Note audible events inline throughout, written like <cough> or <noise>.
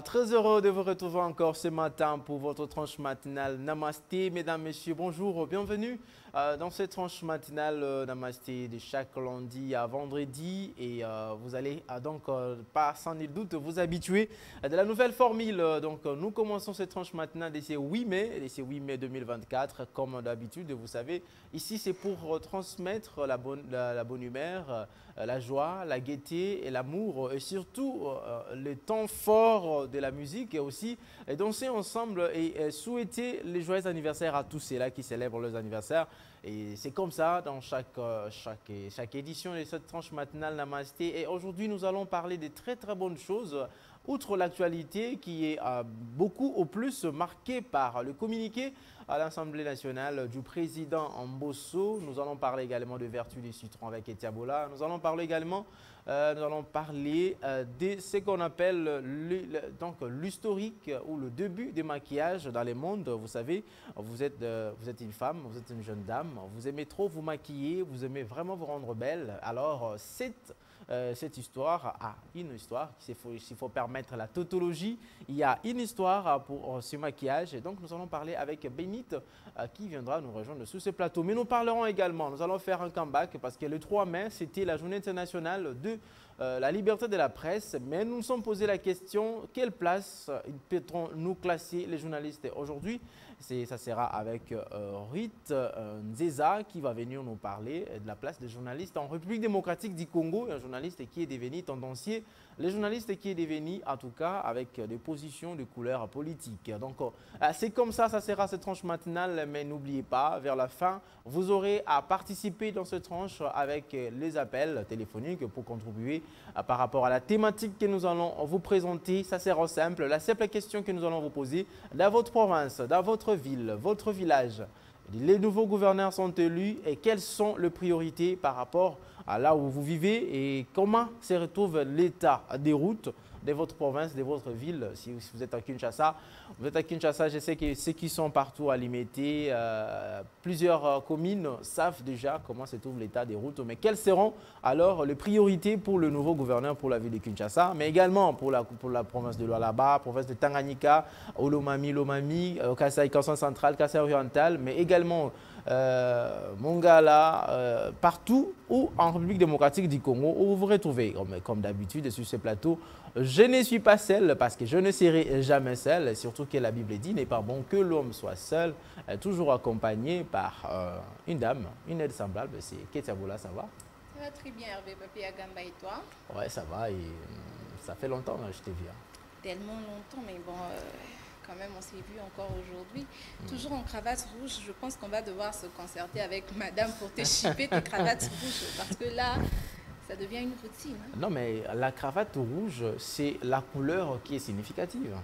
Très heureux de vous retrouver encore ce matin pour votre tranche matinale. Namasté, mesdames, messieurs, bonjour, bienvenue euh, dans cette tranche matinale euh, Namasté de chaque lundi à vendredi. Et euh, vous allez donc, pas sans nul doute, vous habituer de la nouvelle formule. Donc, nous commençons cette tranche matinale d'ici 8 mai, d'ici 8 mai 2024. Comme d'habitude, vous savez, ici c'est pour transmettre la bonne, la bonne humeur, la joie, la gaieté et l'amour et surtout le temps fort de la musique et aussi danser ensemble et souhaiter les joyeux anniversaires à tous ceux-là qui célèbrent leurs anniversaires. Et c'est comme ça dans chaque, euh, chaque, chaque édition de cette tranche matinale Namasté. Et aujourd'hui, nous allons parler de très très bonnes choses outre l'actualité qui est euh, beaucoup au plus marquée par le communiqué à l'Assemblée nationale du président Ambosso. Nous allons parler également de Vertu des Citrons avec Etiabola. Nous allons parler également euh, nous allons parler euh, de ce qu'on appelle l'historique ou le début des maquillages dans les mondes. Vous savez, vous êtes, vous êtes une femme, vous êtes une jeune dame, vous aimez trop vous maquiller, vous aimez vraiment vous rendre belle. Alors, cette euh, cette histoire a une histoire. S'il faut, permettre la tautologie, il y a une histoire pour euh, ce maquillage. Et donc, nous allons parler avec Bénite euh, qui viendra nous rejoindre sur ce plateau. Mais nous parlerons également, nous allons faire un comeback parce que le 3 mai, c'était la journée internationale de la liberté de la presse, mais nous nous sommes posé la question, quelle place peut-on-nous classer les journalistes aujourd'hui? Ça sera avec euh, Ruth euh, Nzeza qui va venir nous parler de la place des journalistes en République démocratique du Congo, un journaliste qui est devenu tendancier les journalistes qui est devenu, en tout cas, avec des positions de couleur politique. Donc, euh, c'est comme ça, ça sera cette tranche matinale, mais n'oubliez pas, vers la fin, vous aurez à participer dans cette tranche avec les appels téléphoniques pour contribuer par rapport à la thématique que nous allons vous présenter. Ça sera simple. La simple question que nous allons vous poser, dans votre province, dans votre ville, votre village, les nouveaux gouverneurs sont élus et quelles sont les priorités par rapport à là où vous vivez et comment se retrouve l'état des routes de votre province, de votre ville. Si vous êtes à Kinshasa, vous êtes à Kinshasa, je sais que ceux qui sont partout à Limité, euh, plusieurs euh, communes savent déjà comment se trouve l'état des routes. Mais quelles seront alors les priorités pour le nouveau gouverneur pour la ville de Kinshasa, mais également pour la, pour la province de Lualaba, province de Tanganyika, Olomami, Lomami, euh, Kassai, Kassan central, Kassai oriental, mais également euh, Mongala, partout ou en République démocratique du Congo où vous vous retrouvez. Comme, d'habitude sur ce plateau, je ne suis pas seul parce que je ne serai jamais seul, surtout que la Bible dit n'est pas bon que l'homme soit seul, toujours accompagné par euh, une dame, une aide semblable. C'est Ketiaboula, ça va? Ça va très bien Hervé Papi Agamba et toi? Ouais, ça va et ça fait longtemps que je t'ai vu. Hein. Tellement longtemps, mais bon quand même, on s'est vu encore aujourd'hui. Mm. Toujours en cravate rouge, je pense qu'on va devoir se concerter avec madame pour te chipper tes cravates rouges. Parce que là, ça devient une routine. Hein. Non, mais la cravate rouge, c'est la couleur qui est significative.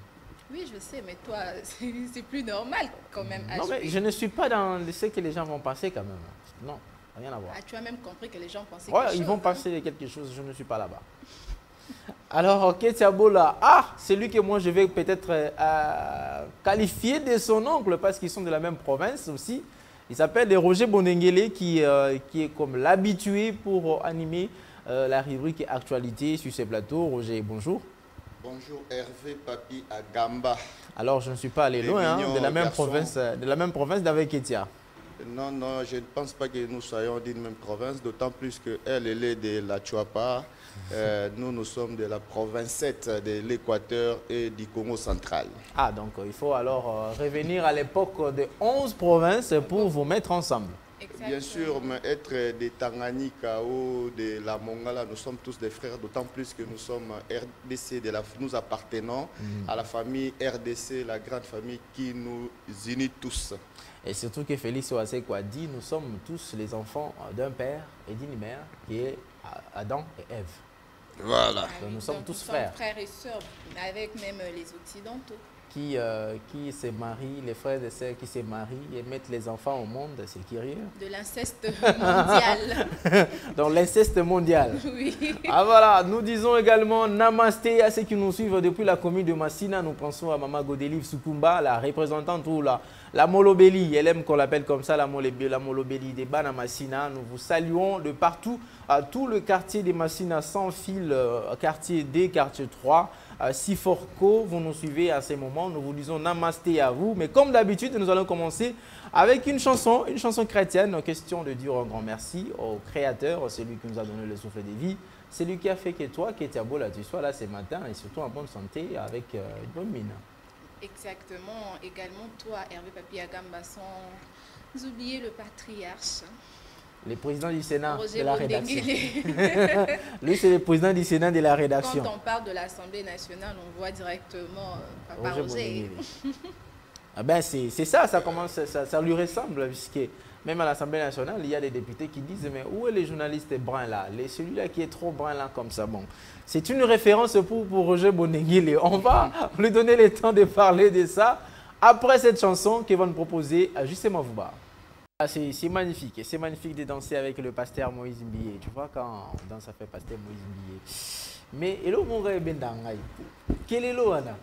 Oui, je sais, mais toi, <laughs> c'est plus normal quand même. Non, mais je ne suis pas dans ce que les gens vont passer quand même. Non, rien à voir. Ah, tu as même compris que les gens pensaient quelque chose. ils vont hein. passer quelque chose, je ne suis pas là-bas. <laughs> Alors, Ketiabola, ah, c'est lui que moi je vais peut-être euh, qualifier de son oncle parce qu'ils sont de la même province aussi. Il s'appelle Roger Bonengele qui, euh, qui est comme l'habitué pour animer euh, la rubrique actualité sur ces plateaux. Roger, bonjour. Bonjour Hervé Papi à Gamba. Alors, je ne suis pas allé loin, hein, de, la même province, de la même province d'avec Ketia. Non, non, je ne pense pas que nous soyons d'une même province, d'autant plus qu'elle, elle est de la Chuapa. Euh, <laughs> nous, nous sommes de la province 7 de l'Équateur et du Congo central. Ah, donc il faut alors euh, revenir à l'époque des 11 provinces pour vous mettre ensemble. Bien sûr, mais être des Tanganyika ou de la Mongala, nous sommes tous des frères, d'autant plus que nous sommes RDC, de la, nous appartenons mhm. à la famille RDC, la grande famille qui nous unit tous. Et surtout que Félix Oasekwa dit, nous sommes tous les enfants d'un père et d'une mère qui est Adam et Ève. Voilà. nous sommes tous frères. frères et sœurs, avec même les Occidentaux. Qui, euh, qui se marient, les frères et sœurs qui se marient et mettent les enfants au monde, c'est curieux. De l'inceste <laughs> mondial. <laughs> Dans l'inceste mondial. <laughs> Oui. Ah voilà, nous disons également namasté à ceux qui nous suivent depuis la commune de Massina. Nous pensons à Mama Godelive Sukumba, la représentante ou la, la Molobéli. Elle aime qu'on l'appelle comme ça, la, la Molobéli des Bana Massina. Nous vous saluons de partout à tout le quartier des Massina sans fil, euh, quartier D, quartier 3, Siforco. Vous nous suivez à ces moments. Nous vous disons namasté à vous. Mais comme d'habitude, nous allons commencer avec une chanson, une chanson chrétienne. Question de dire un grand merci au Créateur, celui qui nous a donné le souffle de vie. C'est lui qui a fait que toi, beau là, tu sois là ce matin et surtout en bonne santé avec euh, une bonne mine. Exactement. Également toi, Hervé Papi Agamba, sans oublier le patriarche. Le président du Sénat de la rédaction. <laughs> Lui, c'est le président du Sénat de la rédaction. Quand on parle de l'Assemblée nationale, on voit directement euh, Papa Roger. <laughs> ah ben c'est ça, ça, commence, ça, ça lui ressemble, puisque même à l'Assemblée nationale, il y a des députés qui disent Mais où est les journalistes bruns là? Celui-là qui est trop brun là comme ça. Bon, c'est une référence pour, pour Roger Bonneguile. On va lui donner le temps de parler de ça après cette chanson qu'il va nous proposer à Justement Vouba. Ah, c'est magnifique. C'est magnifique de danser avec le pasteur Moïse Mbiye. Tu vois, quand on danse avec le pasteur Moïse Mbiye. Mais, hello, mon gars, quel est l'eau, Anna?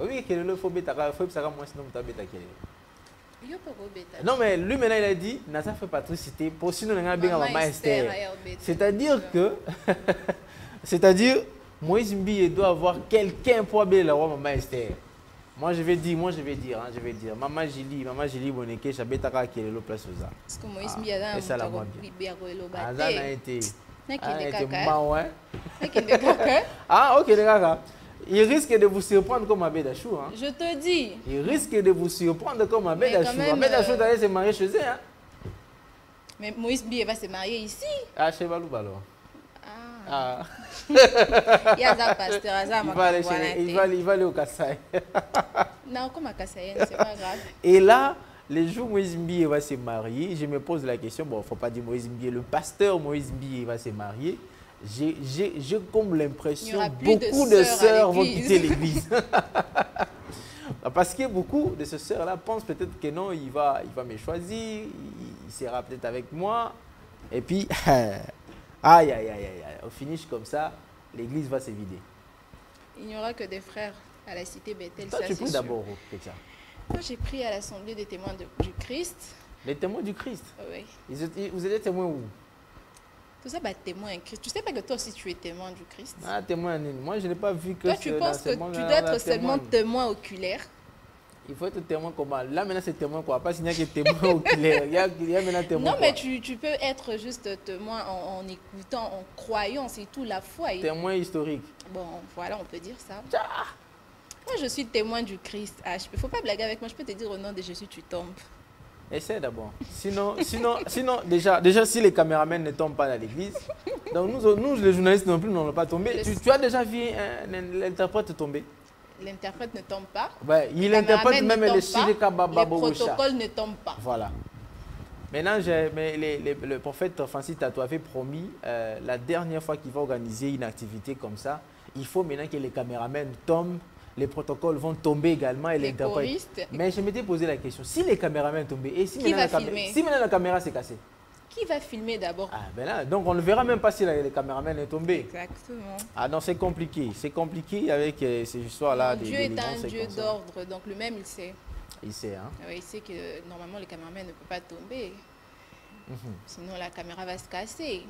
Oui, quel est l'eau, faut bêta, il faut que ça moins sinon, tu as bêta, quel est non, mais lui maintenant il a dit, Nasa fait patricité pour sinon on a bien maman Esther. C'est-à-dire que, <laughs> c'est-à-dire, Moïse Mbi doit avoir quelqu'un pour habiller la roi maman Esther. Moi je vais dire, moi je vais dire, hein, je vais dire, maman Jili, maman Jili Boneke, Chabetaka qui est le place aux Parce que Moïse Mbi a un bien. Ah, ça n'a été. Ah, <laughs> été Ah, ok, les gars il risque de vous surprendre comme Abed Achou. Hein. Je te dis. Il risque de vous surprendre comme Abed Achou. Abed Achou d'aller se marier chez eux. Hein. Mais Moïse Bié va se marier ici. Ah, chez Balou alors. Ah. il y a un pasteur, il va, aller chez, il, va, il va aller au Kassai. non, comme à Kassai, c'est pas grave. <laughs> Et là, les jours où Moïse Mbié va se marier, je me pose la question, bon, il ne faut pas dire Moïse Mbié, le pasteur Moïse Mbié va se marier j'ai comme l'impression beaucoup de sœurs vont quitter <laughs> l'église. <laughs> Parce que beaucoup de ces sœurs-là pensent peut-être que non, il va, il va me choisir, il, sera peut-être avec moi. Et puis, aïe, aïe, aïe, aïe, au finish comme ça, l'église va se vider. Il n'y aura que des frères à la cité Bethel. Toi, tu pries d'abord, Petia Moi, j'ai pris à l'Assemblée des témoins du Christ. Les témoins du Christ? Oui. Vous êtes témoins où? Tout ça, bah, témoin Christ. Tu sais pas que toi aussi tu es témoin du Christ? Ah, témoin, moi je n'ai pas vu que Toi, tu penses que tu dois être seulement témoin oculaire? Il faut être témoin comment? Là, maintenant, c'est témoin quoi? Pas signer que témoin oculaire. Il y a, il y a maintenant témoin. Non, mais tu, tu, peux être juste témoin en, écoutant, en croyant, c'est tout la foi. Témoin historique. Bon, voilà, on peut dire ça. Moi, je suis témoin du Christ. Ah, il ne faut pas blaguer avec moi. Je peux te dire au nom de Jésus, tu tombes. Essaye d'abord. Sinon, sinon, sinon déjà, déjà, si les caméramans ne tombent pas dans l'église, donc nous, nous, les journalistes non plus, n'allons pas tomber. Tu, tu, as déjà vu l'interprète tomber? L'interprète ne tombe pas. Ouais, il interprète même les Shirika Baba Les protocoles ne tombent pas. Voilà. Maintenant, mais le prophète Francis Tatou avait promis, euh, la dernière fois qu'il va organiser une activité comme ça, il faut maintenant que les caméramans tombent les protocoles vont tomber également et les Mais je m'étais posé la question, si les caméramans tombent, et si, maintenant, la si maintenant la caméra s'est cassée? Qui va filmer d'abord ah, ben là, Donc on ne verra même pas si les caméramans sont tombés. Exactement. Ah non, c'est compliqué. C'est compliqué avec euh, ces histoires-là. Dieu est un Dieu d'ordre, donc lui-même il sait. Il sait, hein oui, Il sait que normalement les caméramans ne peuvent pas tomber. Mhm. Sinon la caméra va se casser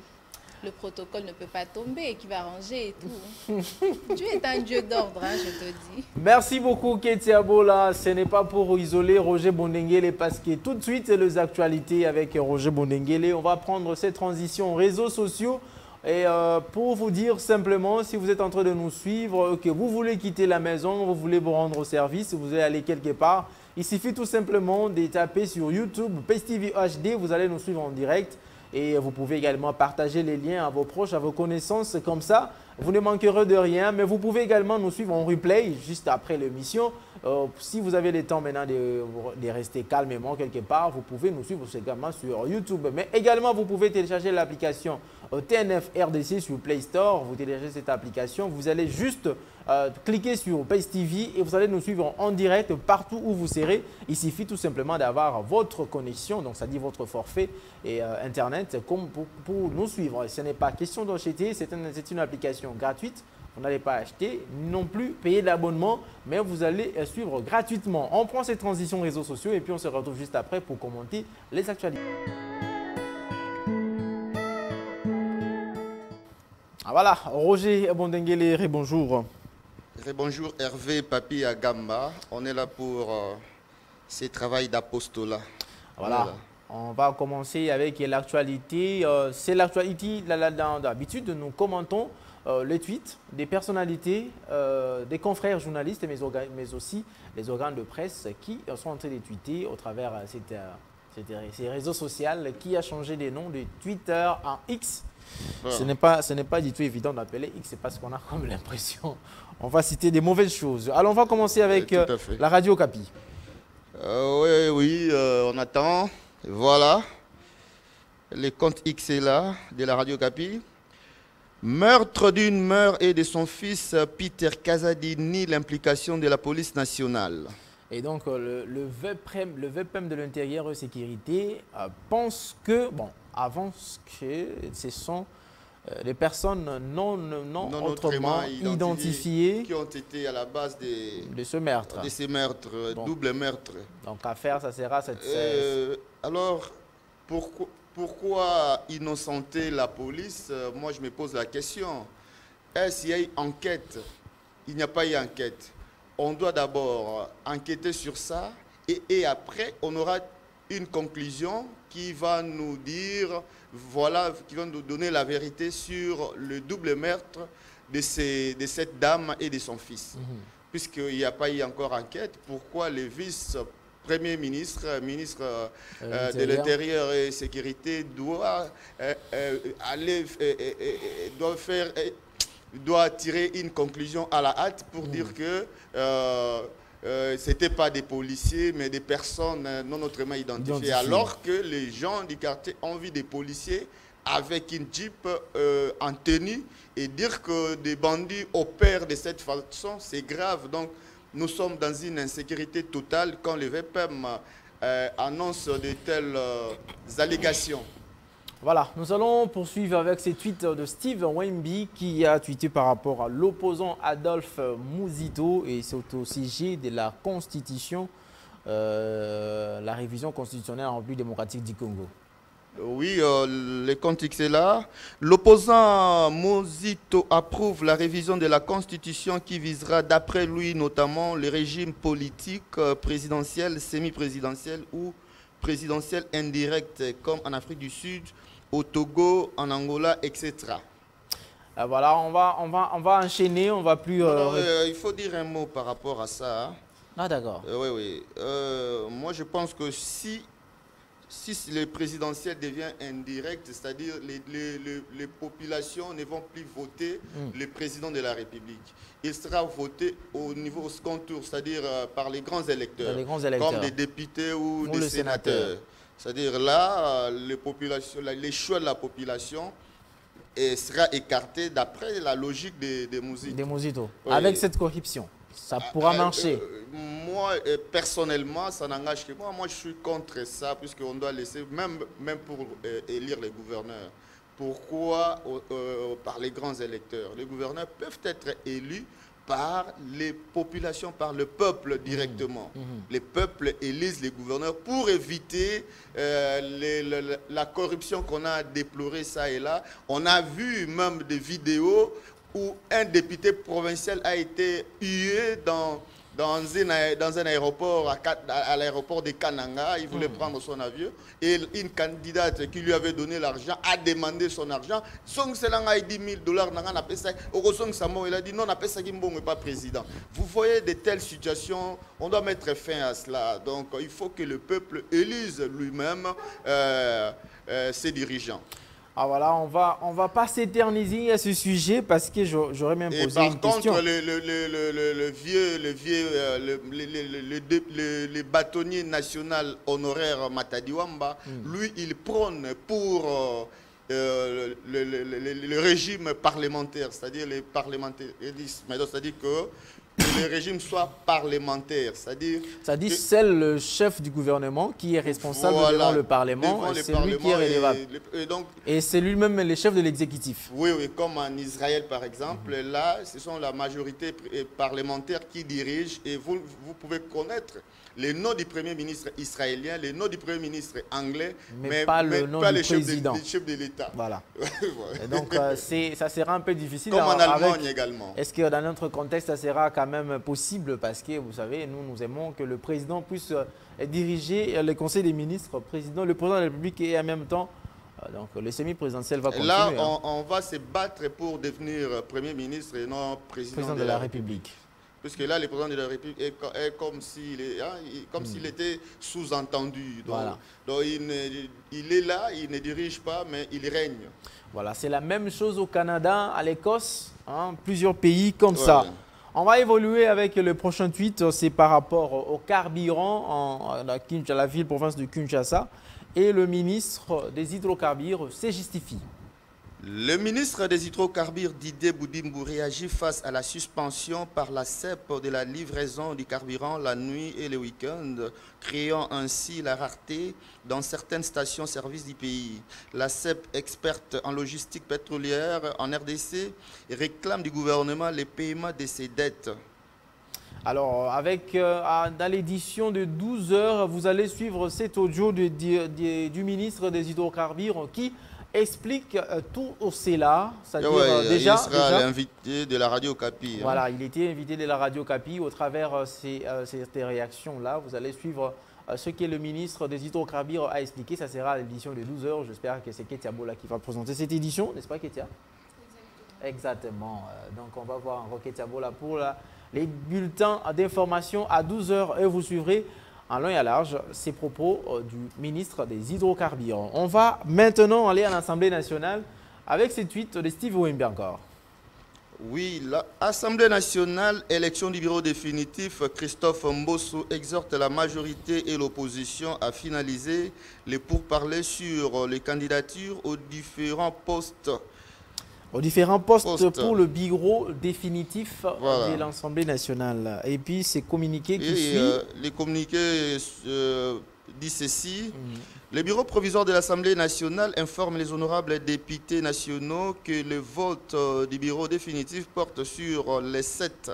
le protocole ne peut pas tomber, qui va ranger et tout. <laughs> Dieu est un Dieu d'ordre, hein, je te dis. Merci beaucoup, Ketiabola. Ce n'est pas pour isoler Roger Bondengele parce que tout de suite, c'est les actualités avec Roger Bondengele. On va prendre cette transition réseaux sociaux. Et euh, pour vous dire simplement, si vous êtes en train de nous suivre, que vous voulez quitter la maison, vous voulez vous rendre au service, vous voulez aller quelque part, il suffit tout simplement de taper sur YouTube, PSTV HD, vous allez nous suivre en direct. Et vous pouvez également partager les liens à vos proches, à vos connaissances. Comme ça, vous ne manquerez de rien. Mais vous pouvez également nous suivre en replay juste après l'émission. Euh, si vous avez le temps maintenant de, de, rester calmement quelque part, vous pouvez nous suivre également sur YouTube. Mais également, vous pouvez télécharger l'application TNF RDC sur Play Store. Vous téléchargez cette application. Vous allez juste euh, cliquez sur Pace TV et vous allez nous suivre en direct partout où vous serez. Il suffit tout simplement d'avoir votre connexion, donc ça dit votre forfait et euh, Internet comme pour, nous suivre. Ce n'est pas question d'acheter, c'est une, une application gratuite. Vous n'allez pas acheter, non plus payer l'abonnement, mais vous allez euh, suivre gratuitement. On prend ces transitions réseaux sociaux et puis on se retrouve juste après pour commenter les actualités. Ah, voilà, Roger Bondenguele, bonjour. Bonjour Hervé Papi à Gamba. On est là pour euh, ce travail d'apostolat. Voilà. On va commencer avec l'actualité. Euh, c'est l'actualité. D'habitude, nous commentons euh, les tweets des personnalités, des confrères journalistes, mais, mais, aussi les organes de presse qui sont en train de tweeter au travers de ces réseaux sociaux qui a changé les noms de Twitter en X. Ce n'est pas, pas du tout évident d'appeler X, c'est parce qu'on a <laughs> comme l'impression. On va citer des mauvaises choses. Alors, on va commencer avec euh, la radio Capi. Euh, oui, oui, euh, on attend. Voilà. Les comptes X est là, de la radio Capi. Meurtre d'une mère et de son fils Peter Casadini, l'implication de la police nationale. Et donc, le, le, VPM, le VPM de l'intérieur et sécurité pense que, bon, avance que ce sont euh, les personnes non, non, autrement identifiées, qui ont été à la base de ce meurtre. De ces meurtres, double meurtre. Donc à faire, ça sera cette... Euh, alors, pourquoi, pourquoi innocenter la police? Euh, Moi, je me pose la question. Est-ce qu'il y a eu enquête? Il n'y a pas eu enquête. On doit d'abord enquêter sur ça et, et après, on aura une conclusion qui va nous dire, voilà, qui va nous donner la vérité sur le double meurtre de, ces, de cette dame et de son fils. Mhm. Puisqu'il n'y a pas eu encore enquête, pourquoi le vice-premier ministre, ministre euh, euh, de l'Intérieur et Sécurité, doit euh, aller, doit faire doit tirer une conclusion à la hâte pour mhm. dire que euh, ce n'étaient pas des policiers, mais des personnes euh, non autrement identifiées. Alors que les gens du quartier ont vu des policiers avec une jeep euh, en tenue et dire que des bandits opèrent de cette façon, c'est grave. Donc, nous sommes dans une insécurité totale quand le VPM annonce de telles allégations. Voilà, nous allons poursuivre avec ces tweets de Steve Wemby qui a tweeté par rapport à l'opposant Adolphe Mouzito et c'est au sujet de la constitution, euh, la révision constitutionnelle en République démocratique du Congo. Oui, euh, le contexte est là. L'opposant Mouzito approuve la révision de la Constitution qui visera, d'après lui notamment, le régime politique euh, présidentiel, semi-présidentiel ou présidentiel indirect, comme en Afrique du Sud, au Togo, en Angola, etc. Ah, voilà, on va, on, va, on va enchaîner, on va plus... Euh, euh, il faut dire un mot par rapport à ça. Hein. Ah d'accord. Euh, oui, oui. moi, je pense que si, si le présidentiel devient indirect, c'est-à-dire les, les, les, populations ne vont plus voter hmm. le président de la République. Il sera voté au niveau second tour, c'est-à-dire par les grands, électeurs, les grands électeurs, comme des députés ou, des sénateurs. C'est-à-dire là, les, populations, les choix de la population et sera écarté d'après la logique des, des Des Avec cette corruption, ça ah, pourra euh, marcher. Euh, moi, euh, personnellement, ça n'engage que moi. Moi, je suis contre ça, puisqu'on doit laisser, même, même pour élire les gouverneurs. Pourquoi par les grands électeurs? Les gouverneurs peuvent être élus par les populations, par le peuple directement. Mmh. Mmh. Les peuples élisent les gouverneurs pour éviter euh, la corruption qu'on a déplorée ça et là. On a vu même des vidéos où un député provincial a été hué dans dans un, dans un aéroport, à, à l'aéroport de Kananga, il voulait hmm. prendre son avion, et une candidate qui lui avait donné l'argent a demandé son argent. Song Selanga a 10 000 dollars, il a dit non, n'est pas président. Vous voyez de telles situations, on doit mettre fin à cela. Donc il faut que le peuple élise lui-même euh, euh, ses dirigeants. Ah voilà, on va, on va pas s'éterniser à ce sujet parce que j'aurais même posé une question. Par contre, le, le, le, le, vieux, le vieux, euh, le, le, bâtonnier national honoraire Matadiwamba, hmm. lui, il prône pour euh, euh, le, régime parlementaire, c'est-à-dire les parlementaires, c'est-à-dire que le régime soit parlementaire, c'est-à-dire... C'est-à-dire c'est le chef du gouvernement qui est responsable devant le Parlement, et c'est lui qui est relevable. Et, c'est lui-même le chef de l'exécutif. Oui, oui, comme en Israël par exemple, là, ce sont la majorité parlementaire qui dirige et vous, vous pouvez connaître les noms du Premier ministre israélien, les noms du Premier ministre anglais, mais, pas le nom du président. chef de l'État. Voilà. <laughs> Et donc, euh, ça sera un peu difficile. Comme en Allemagne également. Est-ce que dans notre contexte, ça sera quand même possible? Parce que, vous savez, nous, nous aimons que le président puisse euh, diriger le Conseil des ministres, président, le président de la République et en même temps euh, donc le semi-présidentiel va continuer. Là, hein. on, va se battre pour devenir Premier ministre et non président, de, la, République puisque là, le président de la République est, comme s'il hein, hmm. était sous-entendu. Donc, il, est là, il ne dirige pas, mais il règne. Voilà, c'est la même chose au Canada, à l'Écosse, hein, plusieurs pays comme ça. On va évoluer avec le prochain tweet, c'est par rapport au carburant en, à la ville province de Kinshasa. Et le ministre des hydrocarbures s'est justifié. Le ministre des hydrocarbures Didier Boudimbo réagit face à la suspension par la CEP de la livraison du carburant la nuit et le week-end, créant ainsi la rareté dans certaines stations-service du pays. La CEP, experte en logistique pétrolière en RDC, réclame du gouvernement les paiements de ses dettes. Alors, avec, euh, dans l'édition de 12 heures, vous allez suivre cet audio du ministre des hydrocarbures qui explique euh, tout au CELA. C'est-à-dire euh, déjà. Il sera l'invité de la radio Capi. Hein. Voilà, il était invité de la radio Capi. Au travers euh, ces, ces réactions-là, vous allez suivre ce que le ministre des hydrocarbures a expliqué. Ça sera à l'édition de 12 h J'espère que c'est Ketia Bola qui va présenter cette édition, n'est-ce pas, Ketia? Exactement. Donc, on va voir un Ketia Bola pour les bulletins d'information à 12 h et vous suivrez en long et à large ces propos euh, du ministre des Hydrocarbures. On va maintenant aller à l'Assemblée nationale avec ces tweets de Steve Wimby encore. Oui, l'Assemblée nationale, élection du bureau définitif, Christophe Mbosso exhorte la majorité et l'opposition à finaliser les pourparlers sur les candidatures aux différents postes aux différents postes pour le bureau définitif de l'Assemblée nationale. Et puis, c'est communiqué qui. Euh, les communiqués euh, disent ceci. Mhm. Le bureau provisoire de l'Assemblée nationale informe les honorables députés nationaux que le vote euh, du bureau définitif porte sur les sept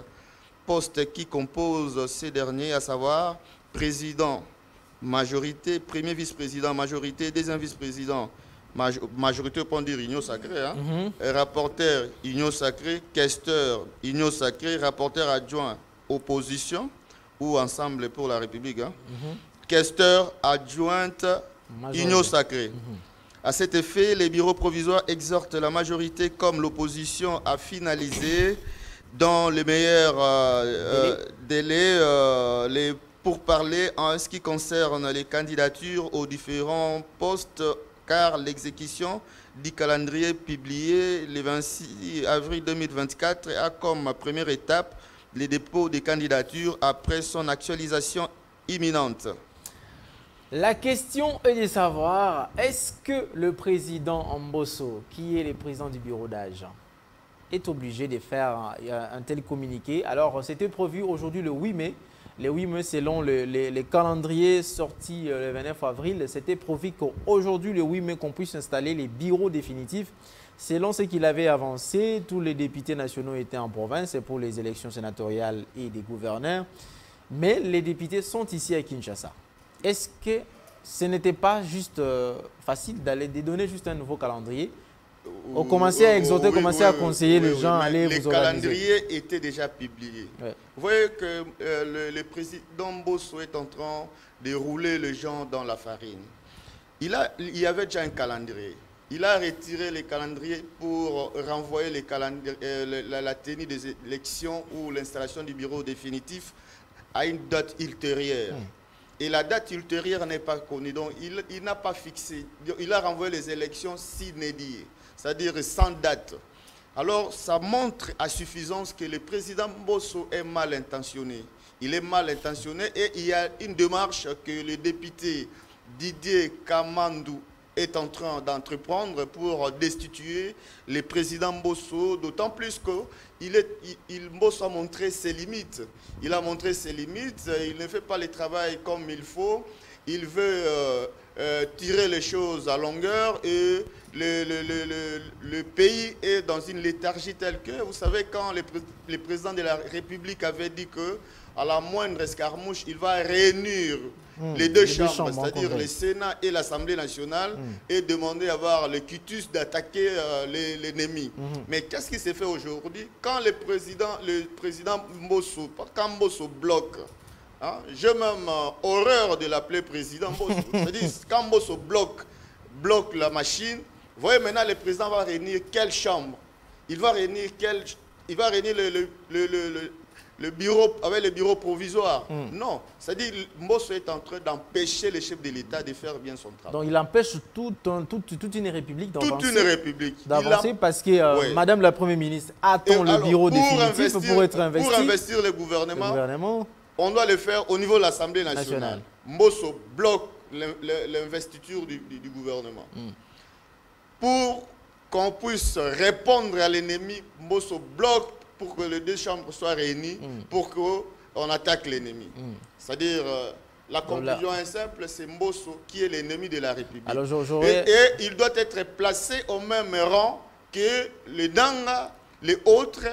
postes qui composent ces derniers, à savoir président, majorité, premier vice-président, majorité, deuxième vice-président, majorité pour dire union sacrée, hein? Mhm. rapporteur union sacrée, questeur union sacrée, rapporteur adjoint opposition ou ensemble pour la République, hein? Mhm. questeur adjointe union sacrée. Mhm. À cet effet, les bureaux provisoires exhortent la majorité comme l'opposition à finaliser dans les meilleurs euh, euh, délais euh, les pourparlers en ce qui concerne les candidatures aux différents postes car l'exécution du calendrier publié le 26 avril 2024 a comme première étape le dépôt des candidatures après son actualisation imminente. La question est de savoir, est-ce que le président Amboso, qui est le président du bureau d'âge, est obligé de faire un tel communiqué? Alors, c'était prévu aujourd'hui le 8 mai, les 8 mai, selon les calendriers sortis euh, le 29 avril, c'était prévu qu'aujourd'hui, le 8 mai, qu'on puisse installer les bureaux définitifs. Selon ce qu'il avait avancé, tous les députés nationaux étaient en province pour les élections sénatoriales et des gouverneurs. Mais les députés sont ici à Kinshasa. Est-ce que ce n'était pas juste euh, facile d'aller donner juste un nouveau calendrier? On commençait à exhorter, commençait à conseiller les gens à aller vous organiser. Les calendriers étaient déjà publiés. Vous voyez que euh, le, président Bosso est en train de rouler les gens dans la farine. Il, a, il y avait déjà un calendrier. Il a retiré les calendriers pour renvoyer les euh, la, la, tenue des élections ou l'installation du bureau définitif à une date ultérieure. Hmm. Et la date ultérieure n'est pas connue. Donc, il, il n'a pas fixé. Il a renvoyé les élections s'inédiées c'est-à-dire sans date. Alors, ça montre à suffisance que le président Bosso est mal intentionné. Il est mal intentionné et il y a une démarche que le député Didier Kamandou est en train d'entreprendre pour destituer le président Mbosso, d'autant plus qu'il est, il, Mbosso a montré ses limites. Il a montré ses limites, il ne fait pas le travail comme il faut, il veut euh, euh, tirer les choses à longueur et le, le, le, pays est dans une léthargie telle que, vous savez, quand le, le président de la République avait dit que à la moindre escarmouche, il va réunir hmm. les deux chambres, c'est-à-dire le Sénat et l'Assemblée nationale, hmm. et demander à avoir le quitus d'attaquer euh, l'ennemi. Hmm. Mais qu'est-ce qui s'est fait aujourd'hui Quand le président, le président Mbosso, quand Mbosso bloque, hein, j'ai même euh, horreur de l'appeler président Mbosso, <laughs> c'est-à-dire quand Mbosso bloque, bloque la machine, voyez maintenant le président va réunir quelle chambre? Il va réunir quelle il va réunir le, le, le bureau, avec le bureau provisoire. Hmm. Non, c'est-à-dire Mbosso est en train d'empêcher les chefs de l'État de faire bien son travail. Donc il empêche toute une république d'avancer. Toute une république. D'avancer parce que euh, Madame la Première ministre attend le bureau définitif pour être investi? Pour investir le gouvernement, on doit le faire au niveau de l'Assemblée nationale. Mbosso bloque l'investiture du, gouvernement. Hmm. Pour qu'on puisse répondre à l'ennemi, Mbosso bloque pour que les deux chambres soient réunies, mm. pour qu'on attaque l'ennemi. Mm. C'est-à-dire, euh, la conclusion est simple, c'est Mbosso qui est l'ennemi de la République. et, il doit être placé au même rang que les Danga, les autres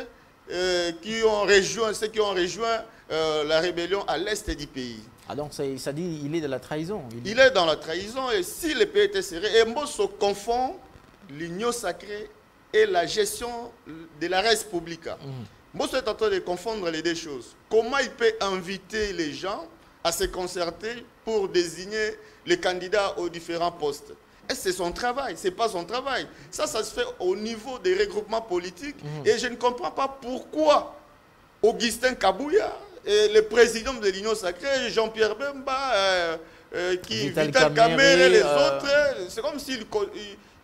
euh, qui ont rejoint, ceux qui ont rejoint euh, la rébellion à l'est du pays. Ah donc ça dit il est de la trahison. Il, est dans la trahison et si le pays était serré, et Mbosso confond l'union sacrée et la gestion de la res publica. Moi, je suis en train de confondre les deux choses. Comment il peut inviter les gens à se concerter pour désigner les candidats aux différents postes? C'est son travail, c'est pas son travail. Ça, ça se fait au niveau des regroupements politiques. Mhm. Et je ne comprends pas pourquoi Augustin Kabouya, et le président de l'Union sacrée, Jean-Pierre Bemba, euh, euh, qui, Vital, et les euh, autres, c'est comme s'ils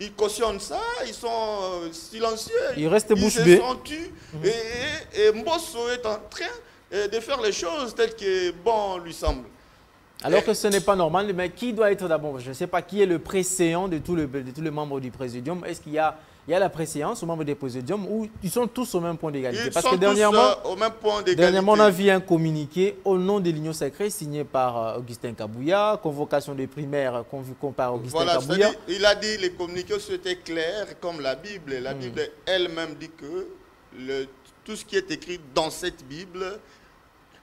ils cautionnent ça, ils sont euh, silencieux. Ils restent bouche bée. Mhm. Et, et, Mbosso est en train euh, de faire les choses telles que bon lui semble. Alors que ce n'est pas normal, mais qui doit être d'abord? Je ne sais pas qui est le préséant de tous les, de tous les membres du présidium. Est-ce qu'il y a il y a la préséance aux membres des présidiums où ils sont tous au même point d'égalité. Parce que dernièrement, euh, au même point dernièrement, on a vu un communiqué au nom de l'Union sacrée signé par euh, Augustin Kabouya, convocation des primaires convue par Augustin voilà, Kabouya. Il a dit les communiqués étaient clairs comme la Bible. La hmm. Bible elle-même dit que le, tout ce qui est écrit dans cette Bible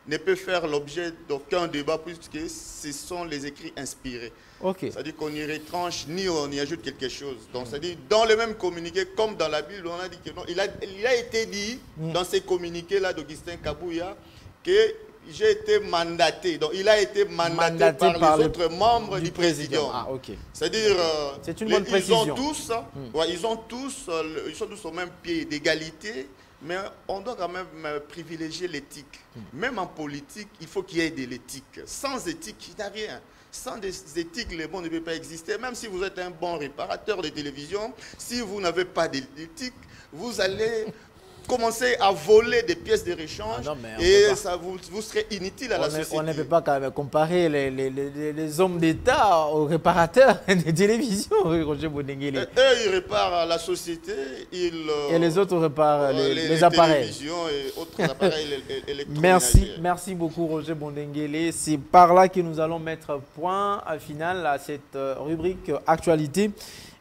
ne peut faire l'objet d'aucun débat puisque ce sont les écrits inspirés. C'est-à-dire qu'on n'y retranche ni on y ajoute quelque chose. Donc, c'est-à-dire, dans le même communiqué, comme dans la Bible, on a dit que non. Il a, il a été dit mm. dans ces communiqués-là d'Augustin Kabouya que j'ai été mandaté. Donc, il a été mandaté, par, les autres membres du, président. Ah, C'est-à-dire, euh, c'est une bonne précision. Ils ont tous, mm. ils ont tous, euh, ils sont tous au même pied d'égalité. Mais on doit quand même euh, privilégier l'éthique. Mm. Même en politique, il faut qu'il y ait de l'éthique. Sans éthique, il n'y a rien. Sans des éthiques, le monde ne peut pas exister. Même si vous êtes un bon réparateur de télévision, si vous n'avez pas d'éthique, vous allez commencer à voler des pièces de réchange ah et ça vous, vous serez inutile à la société. on ne peut pas quand même comparer les, les, les, hommes d'État aux réparateurs <laughs> de télévision, Roger Bondenguele. Eux, ils réparent la société. Ils, et les autres réparent les, les, appareils. et autres appareils <laughs> électroniques. Merci, merci beaucoup Roger Bondenguele. C'est par là que nous allons mettre point à final à cette euh, rubrique actualité.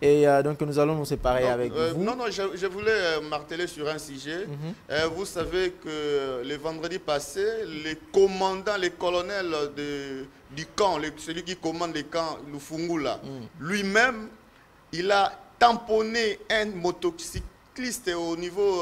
Et euh, donc nous allons nous séparer avec euh, vous. Non, non, je, voulais euh, marteler sur un sujet. Mhm. vous savez que le vendredi passé, les commandants, les colonels de, du camp, celui qui commande le camp, Lufungula, mhm. lui-même, il a tamponné un motocycliste au niveau,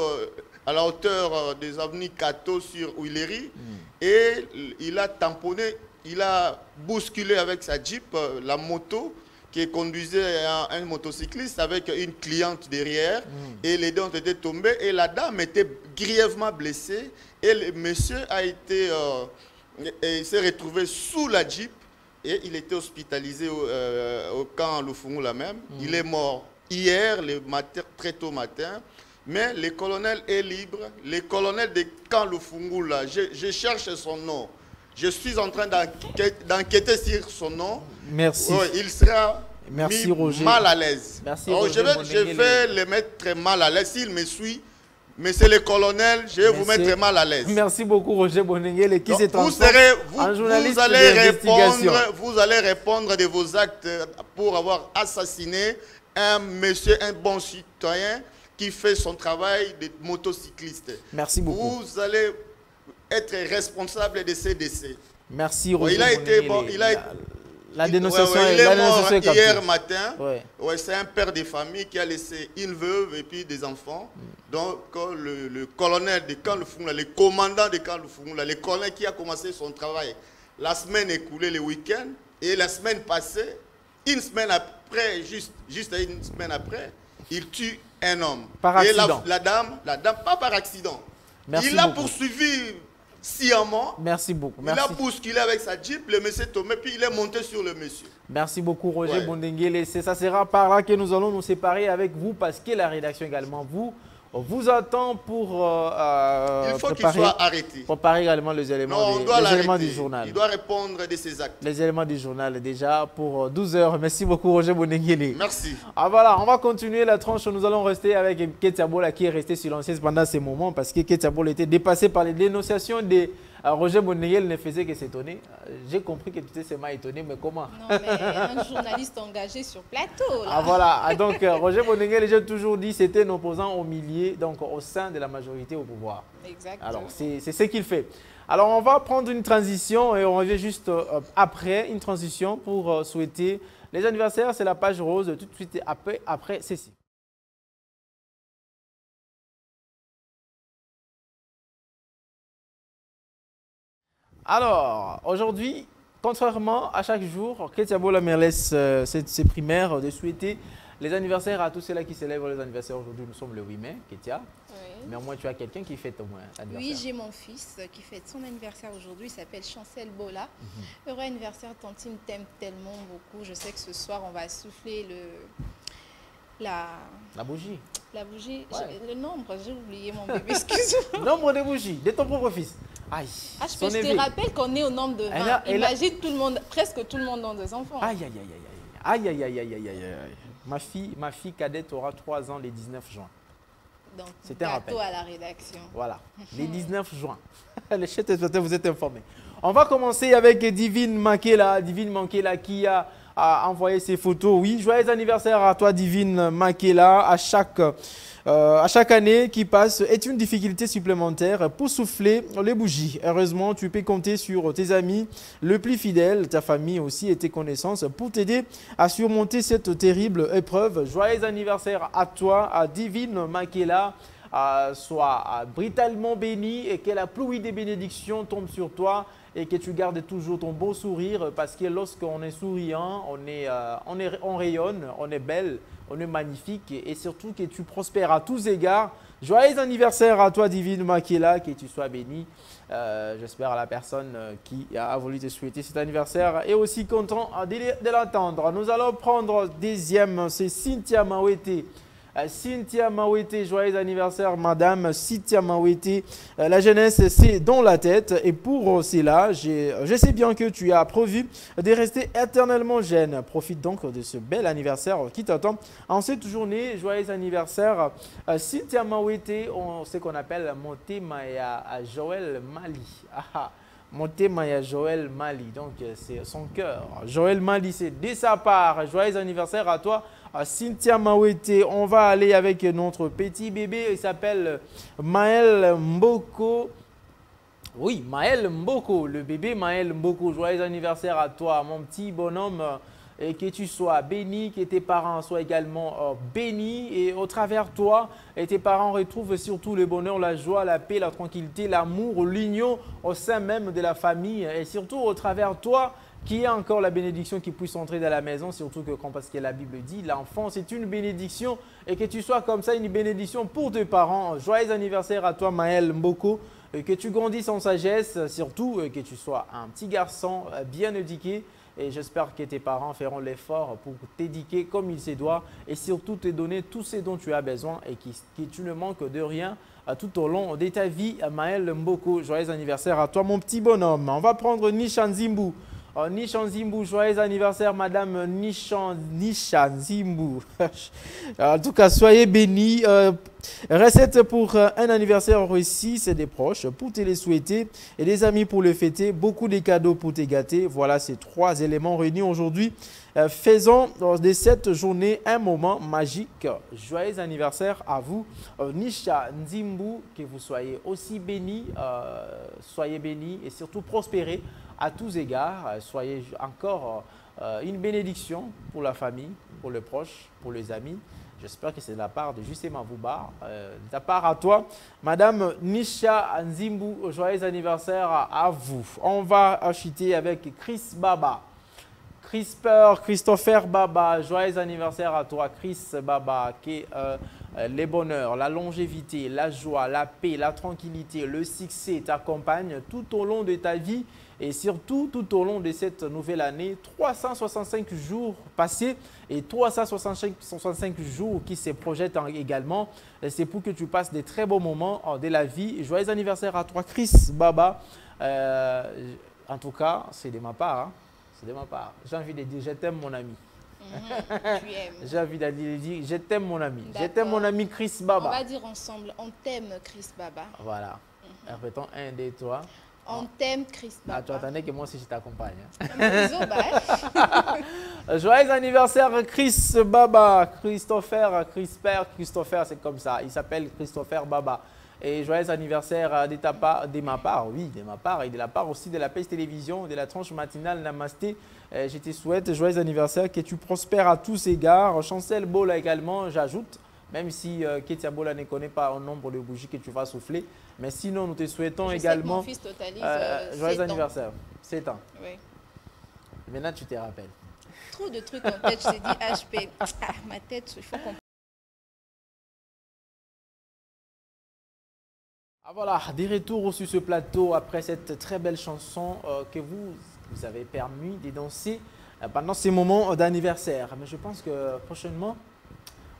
à la hauteur des avenues Kato sur Huileri. Mhm. Et il a tamponné, il a bousculé avec sa jeep la moto qui conduisait un, motocycliste avec une cliente derrière mm. et les deux ont été tombés et la dame était grièvement blessée et le monsieur a été euh, s'est retrouvé sous la jeep et il était hospitalisé au, euh, camp Lufungu la même. Mm. Il est mort hier, le matin, très tôt matin. Mais le colonel est libre. Le colonel de camp Lufungu là, je cherche son nom. Je suis en train d'enquêter sur son nom. Merci. il sera Merci Roger. Mal à l'aise. Merci Alors, Roger je vais, je vais le mettre très mal à l'aise. S'il me suit, Monsieur le colonel, je vais vous mettre mal à l'aise. Merci beaucoup Roger Bonengele qui Donc, se vous, serez, vous, en journaliste vous allez répondre, vous allez répondre de vos actes pour avoir assassiné un monsieur, un bon citoyen qui fait son travail de motocycliste. Merci beaucoup. Vous allez être responsable de ces décès. Merci Roger il a été Bonengele. bon, il a La- dénonciation ouais, ouais, il la est dénonciation hier matin. Ouais. Ouais, c'est un père de famille qui a laissé une veuve et puis des enfants. Mm. Donc, le, le colonel de Camp Lufungula, le commandant de Camp Lufungula, le colonel qui a commencé son travail la semaine écoulée, le week-end, et la semaine passée, une semaine après, juste, juste une semaine après, il tue un homme. Par et la, accident. la dame, la dame, pas par accident. Merci il l'a beaucoup. poursuivi sciemment. Merci beaucoup. Il a bousculé avec sa jeep, le monsieur est tombé, puis il est monté sur le monsieur. Merci beaucoup Roger Ouais. Bondengele. C'est- Ça sera par là que nous allons nous séparer avec vous parce que la rédaction également vous vous attend pour euh, euh, Il faut qu'il préparer, soit arrêté. préparer également les éléments, Non, on des- doit les éléments l'arrêter. du journal. Il doit répondre de ses actes. Les éléments du journal déjà pour euh, 12 heures. Merci beaucoup Roger Bondengele. Merci. Ah voilà, on va continuer la tranche. Nous allons rester avec Ketiabola qui est resté silencieuse pendant ces moments parce que Ketiabola était dépassé par les dénonciations de euh, Roger Bonnegel ne faisait que s'étonner. Euh, J'ai compris que tu étais seulement étonné, mais comment? Non, mais un journaliste engagé sur plateau. Là. Ah voilà, Ah, donc euh, Roger Bonnegel, j'ai toujours dit, c'était un opposant au milieu, donc au sein de la majorité au pouvoir. Exactement. Alors c'est ce qu'il fait. Alors on va prendre une transition et on revient juste euh, après, une transition pour souhaiter les anniversaires, c'est la page rose, tout de suite après, après ceci. Alors, aujourd'hui, contrairement à chaque jour, Ketiabola me laisse euh, ses, primaires de souhaiter les anniversaires à tous ceux-là qui célèbrent les anniversaires aujourd'hui. Nous sommes le 8 mai, Ketia. Oui. Mais au moins, tu as quelqu'un qui fête au moins l'anniversaire. Oui, j'ai mon fils qui fête son anniversaire aujourd'hui. Il s'appelle Chancel Bola. Mhm. Heureux anniversaire, Tantine t'aime tellement beaucoup. Je sais que ce soir, on va souffler le, la, La bougie. la bougie. Ouais. Le nombre, j'ai oublié mon bébé, <laughs> excuse-moi. Nombre de bougies de ton propre fils. Aïe. Ah, je, peux- te rappelle qu'on est au nombre de 20. Elle a- elle a- Imagine tout le monde, presque tout le monde ont des enfants. Aïe, aïe, aïe, aïe, aïe. Aïe, aïe, aïe, aïe, aïe, aïe, aïe. Ma fille, ma fille cadette aura 3 ans le 19 juin. Donc, C'était un rappel. à la rédaction. Voilà, les <laughs> 19 juin. <laughs> Les chefs vous êtes informés. On va commencer avec Divine Makela. Divine Makela qui a, a envoyé ses photos. Oui, joyeux anniversaire à toi, Divine Makela. À chaque, euh, à chaque année qui passe est une difficulté supplémentaire pour souffler les bougies. Heureusement, tu peux compter sur tes amis le plus fidèles, ta famille aussi et tes connaissances pour t'aider à surmonter cette terrible épreuve. Joyeux anniversaire à toi, à Divine Makela soit brutalement béni et que la pluie des bénédictions tombe sur toi et que tu gardes toujours ton beau sourire parce que lorsqu'on est souriant, on, est, euh, on, est, on rayonne, on est belle, on est magnifique et, surtout que tu prospères à tous égards. Joyeux anniversaire à toi, Divine Makela, que tu sois béni. Euh, J'espère à la personne euh, qui a voulu te souhaiter cet anniversaire et aussi content de, l'attendre. Nous allons prendre deuxième, c'est Cynthia Mawete. Euh, Cynthia Mawete, joyeux anniversaire, madame Cynthia Mawete. Euh, la jeunesse, c'est dans la tête. Et pour cela, je sais bien que tu as prévu de rester éternellement jeune. Profite donc de ce bel anniversaire qui t'attend en cette journée. Joyeux anniversaire, euh, Cynthia Mawete, on sait qu'on appelle Montemaya Joël Mali. Ah, ah. Montemaya Joël Mali, donc c'est son cœur. Joël Mali, c'est de sa part. Joyeux anniversaire à toi, Cynthia Mawete. On va aller avec notre petit bébé, il s'appelle Maël Mboko. Oui, Maël Mboko, le bébé Maël Mboko. Joyeux anniversaire à toi, mon petit bonhomme. Et que tu sois béni, que tes parents soient également euh, bénis. Et au travers toi, tes parents retrouvent surtout le bonheur, la joie, la paix, la tranquillité, l'amour, l'union au sein même de la famille. Et surtout au travers toi, qui a encore la bénédiction qui puisse entrer dans la maison, surtout que quand, parce que la Bible dit, l'enfant c'est une bénédiction et que tu sois comme ça une bénédiction pour tes parents. Joyeux anniversaire à toi Maël Mboko, que tu grandisses en sagesse, surtout que tu sois un petit garçon euh, bien éduqué. Et j'espère que tes parents feront l'effort pour t'éduquer comme il se doit et surtout te donner tout ce dont tu as besoin et que, que tu ne manques de rien euh, tout au long de ta vie. Maël Mboko, joyeux anniversaire à toi mon petit bonhomme. On va prendre Nishan Zimbu. Oh, Nishan Zimbu, joyeux anniversaire, Madame Nishan, Nishan Zimbu. <laughs> en tout cas, soyez bénis. Euh, recette pour euh, un anniversaire réussi, c'est des proches pour te les souhaiter et des amis pour le fêter. Beaucoup de cadeaux pour te gâter. Voilà ces trois éléments réunis aujourd'hui. Euh, faisons de cette journée un moment magique. Joyeux anniversaire à vous. Nisha Nzimbu, que vous soyez aussi bénis, soyez bénis et surtout prospérés à tous égards. Euh, soyez encore euh, une bénédiction pour la famille, pour les proches, pour les amis. J'espère que c'est de la part de justement Voubar. Euh, de ta part à toi, Madame Nisha Nzimbu, joyeux anniversaire à, vous. On va acheter avec Chris Baba. CRISPR, Christopher Baba, joyeux anniversaire à toi, Chris Baba, qui est les bonheurs, la longévité, la joie, la paix, la tranquillité, le succès t'accompagnent tout au long de ta vie et surtout, tout au long de cette nouvelle année, 365 jours passés et 365 jours qui se projettent également. C'est pour que tu passes des très beaux moments de la vie. Joyeux anniversaire à toi, Chris Baba. Euh, en tout cas, c'est de ma part. Hein. C'est de ma part. J'ai envie de dire, je t'aime mon ami. Mhm. <laughs> J'ai envie de dire, je t'aime mon ami. Je t'aime mon ami Chris Baba. On va dire ensemble, on t'aime Chris Baba. Voilà. Mhm. Répétons un, deux, trois. On t'aime, Chris Ah, tu attendais que moi aussi je t'accompagne. Hein. <laughs> <laughs> Joyeux anniversaire, Chris Baba, Christopher, Père, Christopher, c'est comme ça. Il s'appelle Christopher Baba. Et joyeux anniversaire de, ta part, de ma part, oui, de ma part, et de la part aussi de la Pêche Télévision, de la tranche matinale Namasté. Euh, je te souhaite joyeux anniversaire, que tu prospères à tous égards. Chancel Bola également, j'ajoute même si euh, Ketia Bola ne connaît pas un nombre de bougies que tu vas souffler. Mais sinon, nous te souhaitons également. mon fils totalise euh, euh joyeux anniversaire. 7 ans. Oui. Maintenant, tu te rappelles. Trop de trucs en tête. Je t'ai dit HP. Ah, ma tête, il faut qu'on. Ah voilà, des retours sur ce plateau après cette très belle chanson euh, que vous, vous avez permis de danser pendant ces moments d'anniversaire. Mais je pense que prochainement,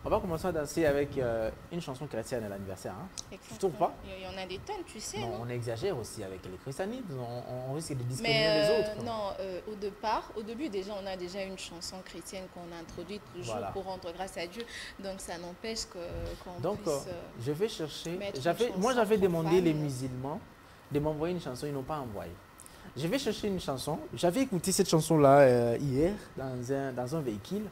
on va commencer à danser avec euh, une chanson chrétienne à l'anniversaire. Hein. Tu trouves pas? Il y en a des tonnes, tu sais. Non, on exagère aussi avec les christianismes. On, risque de discriminer les autres. Non, euh, au départ, au début déjà, on a déjà une chanson chrétienne qu'on a introduite toujours pour rendre grâce à Dieu. Donc ça n'empêche qu'on Donc, puisse. Donc, euh, je vais chercher. Moi, j'avais demandé les musulmans de m'envoyer une chanson. Ils n'ont pas envoyé. Je vais chercher une chanson. J'avais écouté cette chanson-là hier dans un, dans un véhicule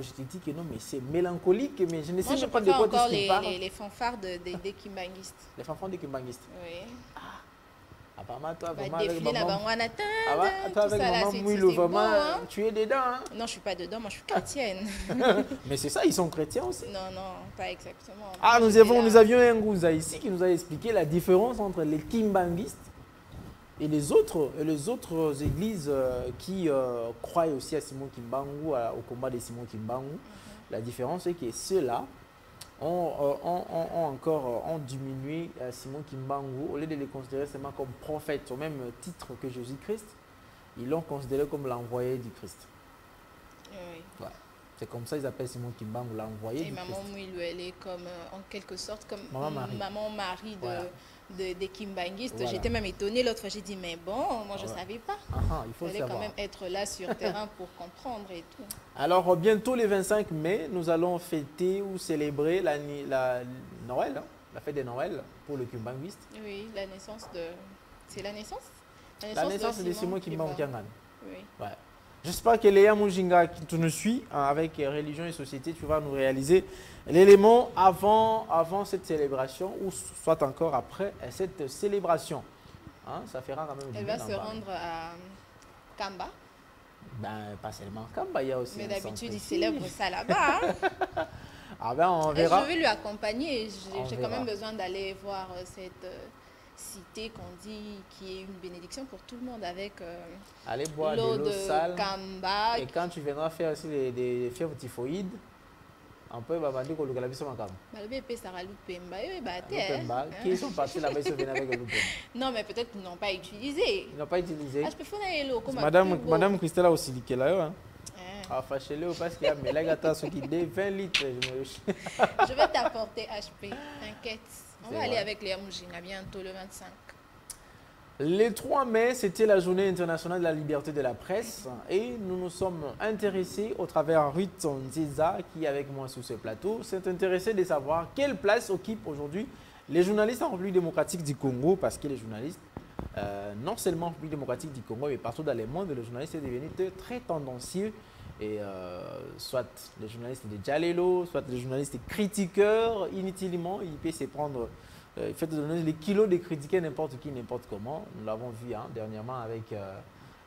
je te dis que non, mais c'est mélancolique, mais je ne sais pas de quoi tu les, parles. Les, les fanfares de, des kimbanguistes. Les fanfares des kimbanguistes Oui. Ah. Apparemment, toi, bah, vraiment, avec maman... Ah ouais, toi, avec maman Mouilou, vraiment, hein. tu es dedans. Hein? Non, je ne suis pas dedans, moi, je suis chrétienne. <laughs> mais c'est ça, ils sont chrétiens aussi. Non, non, pas exactement. Ah, nous, avons, nous avions un Gouza ici qui nous a expliqué la différence entre les kimbanguistes et les autres, et les autres églises euh, qui euh, croient aussi à Simon Kimbangu, au combat de Simon Kimbangu, la différence est que ceux-là ont, euh, encore ont diminué Simon Kimbangu, au lieu de les considérer seulement comme prophète, au même titre que Jésus-Christ, ils l'ont considéré comme l'envoyé du Christ. Oui. C'est comme ça qu'ils appellent Simon Kimbangu l'envoyé du Christ. Et maman Mouilou, elle est comme, en quelque sorte comme maman Marie, maman Marie de de, des kimbanguistes. J'étais même étonnée l'autre fois. J'ai dit, mais bon, moi je ne savais pas. Ah, ah, il faut fallait quand même être là sur <laughs> terrain pour comprendre et tout. Alors, bientôt les 25 mai, nous allons fêter ou célébrer la, la Noël, hein, la fête de Noël pour le kimbanguiste. Oui, la naissance de. C'est la naissance? La naissance, de, Simon Kimbangu Oui. Ouais. J'espère que Léa Mujinga, qui nous suis hein, avec Religion et Société, tu vas nous réaliser l'élément avant, avant cette célébration ou soit encore après cette célébration. Hein, ça fera quand même Elle va se rendre à Kamba ben, Pas seulement Kamba, il y a aussi. Mais d'habitude, il célèbre ça là-bas. Hein. <laughs> ah ben, on verra. je vais lui accompagner. J'ai quand même besoin d'aller voir euh, cette euh, cité qu'on dit qui est une bénédiction pour tout le monde avec euh, de l'eau sale. Kamba. Et quand tu viendras faire aussi des, des fièvres typhoïdes, mpe babandi kolukela biso makambo? Balobi epesaka lupemba oyeba te lupemba qui sont partis là-bas ils sont venus avec lupemba? <laughs> Non mais peut-être ils n'ont pas utilisé. Ils n'ont pas utilisé. Ah, je peux faire eloko madame madame Christella osilikela yo hein. Afashele yo parce qu'il y a melaka ata soki de 20 litres je vais t'apporter HP t'inquiète. On va aller avec les Mujinga bientôt le 25 Le 3 mai, c'était la journée internationale de la liberté de la presse. Et nous nous sommes intéressés au travers Ruth Nziza qui avec moi sur ce plateau, s'est intéressé de savoir quelle place occupent aujourd'hui les journalistes en République démocratique du Congo. Parce que les journalistes, euh, non seulement en République démocratique du Congo mais partout dans le monde, le journaliste est devenu très tendancieux. Et euh, soit les journalistes de Jalelo, soit les journalistes critiqueurs, inutilement, il peut se prendre il fait donner les kilos de critiquer n'importe qui, n'importe comment. Nous l'avons vu hein, dernièrement avec euh,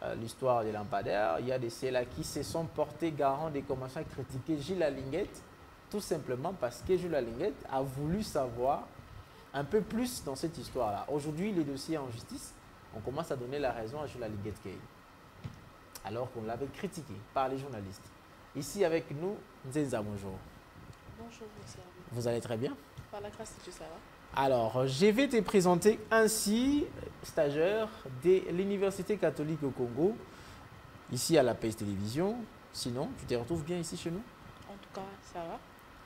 euh, l'histoire des lampadaires. Il y a des ceux-là qui se sont portés garant de commencer à critiquer Gilles Lalinguette, tout simplement parce que Gilles Lalinguette a voulu savoir un peu plus dans cette histoire-là. Aujourd'hui, les dossiers en justice, on commence à donner la raison à Gilles Lalinguette alors qu'on l'avait critiqué par les journalistes. Ici avec nous, Nzenza, bonjour. Bonjour, monsieur. Vous allez très bien? Par la grâce de Dieu, ça va? Alors, je vais te présenter ainsi, stagiaire de l'Université catholique au Congo, ici à la PES Télévision. Sinon, tu te retrouves bien ici chez nous? En tout cas, ça va.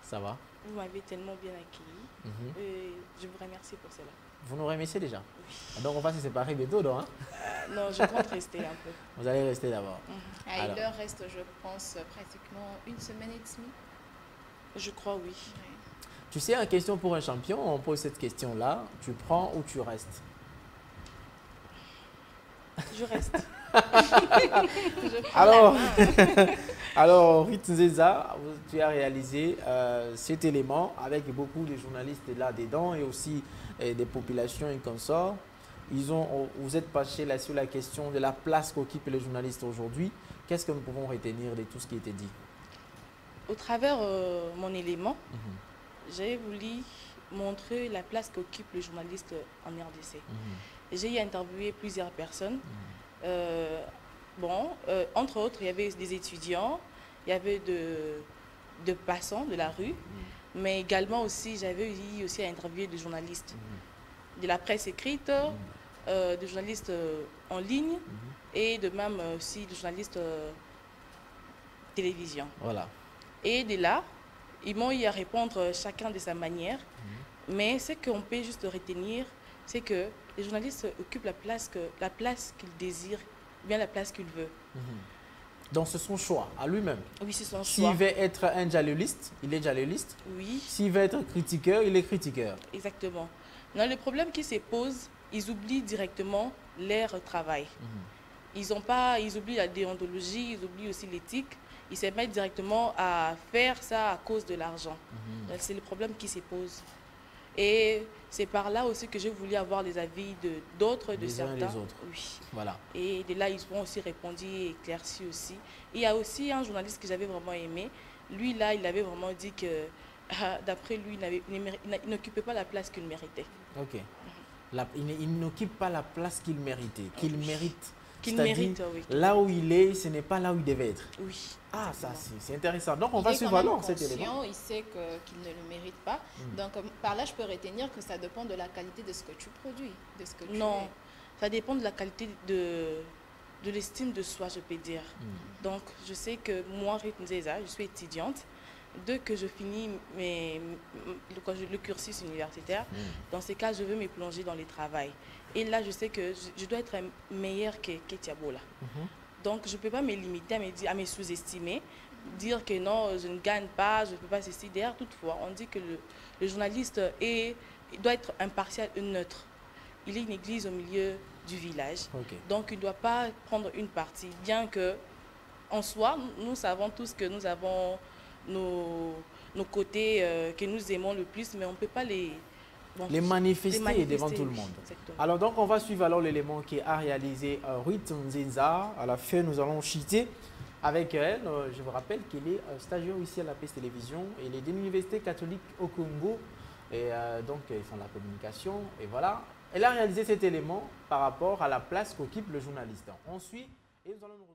Ça va. Vous m'avez tellement bien accueilli. Mhm. et je vous remercie pour cela. Vous nous remerciez déjà? Oui. Donc, on va se séparer bientôt, non hein? Euh, non, je compte rester un peu. <laughs> Vous allez rester d'abord. Mhm. Ah, Alors. il leur reste, je pense, pratiquement une semaine et demie. Je crois oui. Ouais. Tu sais, en question pour un champion, on pose cette question-là. Tu prends ou tu restes? Je reste. Je <laughs> Alors, <laughs> alors Nzeza, vous- tu as réalisé euh, cet élément avec beaucoup de journalistes là-dedans et aussi euh, des populations et consorts. Ils ont, vous êtes penché là sur la question de la place qu'occupent les journalistes aujourd'hui. Qu'est-ce que nous pouvons retenir de tout ce qui a été dit? Au travers euh, mon élément, j'ai voulu montrer la place qu'occupe le journaliste en RDC. J'ai interviewé plusieurs personnes. Euh, bon, euh, entre autres, il y avait des étudiants, il y avait de, de passants de la rue, mais également aussi, j'avais eu aussi à interviewer des journalistes de la presse écrite, euh, des journalistes en ligne et de même aussi des journalistes télévision. Voilà. Et de là, ils m'ont eu à répondre chacun de sa manière. Mais ce qu'on peut juste retenir, c'est que les journalistes occupent la place que la place qu'ils désirent, ou bien la place qu'ils veulent. Donc, c'est son choix à lui-même. Oui, c'est son S'il choix. veut être un jaléliste, il est jaléliste. Oui, S'il veut être critiqueur, il est critiqueur. exactement. Non, le problème qui se pose, ils oublient directement leur travail. Ils ont pas, ils oublient la déontologie, ils oublient aussi l'éthique. Ils se mettent directement à faire ça à cause de l'argent. Donc, C'est le problème qui se pose. Et c'est par là aussi que j'ai voulu avoir les avis de d'autres, de Les uns et certains. les autres. Oui. Voilà. Et de là, ils ont aussi répondu et éclairci aussi. Et il y a aussi un journaliste que j'avais vraiment aimé. Lui, là, il avait vraiment dit que, <laughs> ah, d'après lui, il n'occupait pas la place qu'il méritait. Ok. La- il n'occupe pas la place qu'il méritait, qu'il mérite. Qu'il C'est-à-dire, mérite, oui. Là où il est, ce n'est pas là où il devait être. Oui. Ah, ça, c'est c'est intéressant. Donc, on Il va suivre alors cet élément. Il sait qu'il ne le mérite pas. Mm. Donc, euh, par là, je peux retenir que ça dépend de la qualité de ce que tu produis, de ce que tu Non, es. ça dépend de la qualité de, de l'estime de soi, je peux dire. Mm. Donc, je sais que moi, Ruth Nzeza, je suis étudiante. Dès que je finis mes, le, cursus universitaire, Mm. dans ces cas, je veux me plonger dans le travail. Et là, je sais que je, je dois être meilleure que, que Tiabola. Mhm. Donc, je ne peux pas me limiter à me, à me sous-estimer, dire que non, je ne gagne pas, je ne peux pas ceci. D'ailleurs, toutefois, on dit que le, le journaliste est, doit être impartial et neutre. Il est une église au milieu du village. Donc, il ne doit pas prendre une partie, bien que, en soi, nous, nous savons tous que nous avons nos, nos côtés euh, que nous aimons le plus, mais on ne peut pas les, bon, Les manifester, les manifester, devant tout le monde. exactement. Alors, donc, on va suivre alors l'élément qui a réalisé euh, Ruth Nzinza. À la fin, nous allons chiter avec elle. Euh, je vous rappelle qu'elle est euh, stagiaire ici à la PES Télévision. Elle est de l'Université catholique au Congo. Et euh, donc, ils font la communication. Et voilà. Elle a réalisé cet élément par rapport à la place qu'occupe le journaliste. On suit et nous allons nous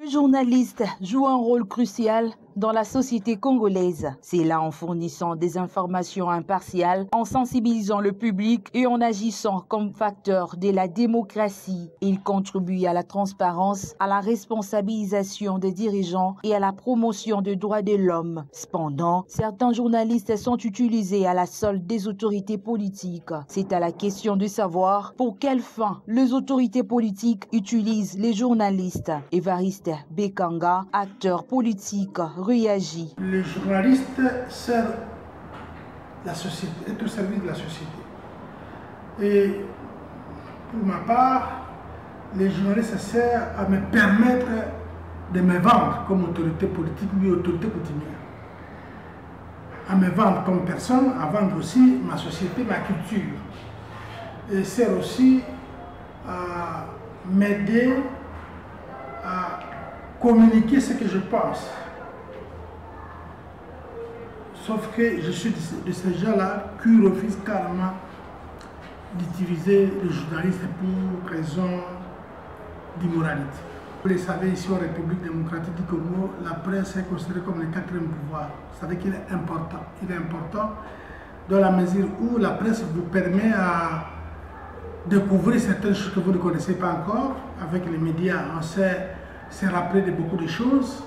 Le journaliste joue un rôle crucial dans la société congolaise. C'est là en fournissant des informations impartiales, en sensibilisant le public et en agissant comme facteur de la démocratie. Il contribue à la transparence, à la responsabilisation des dirigeants et à la promotion des droits de l'homme. Cependant, certains journalistes sont utilisés à la solde des autorités politiques. C'est à la question de savoir pour quelle fin les autorités politiques utilisent les journalistes. Bekanga, acteur politique, réagit. Le journaliste sert la société, est au service de la société. Et pour ma part, les journalistes servent à me permettre de me vendre comme autorité politique ou autorité coutumière. À me vendre comme personne, à vendre aussi ma société, ma culture. Et sert aussi à m'aider à communiquer ce que je pense. Sauf que je suis de ces gens-là qui refusent carrément d'utiliser le journaliste pour raison d'immoralité. Vous le savez, ici en République démocratique du Congo, la presse est considérée comme le quatrième pouvoir. Savez qu'il est important. Il est important dans la mesure où la presse vous permet à découvrir certaines choses que vous ne connaissez pas encore. Avec les médias, on sait se rappeler de beaucoup de choses.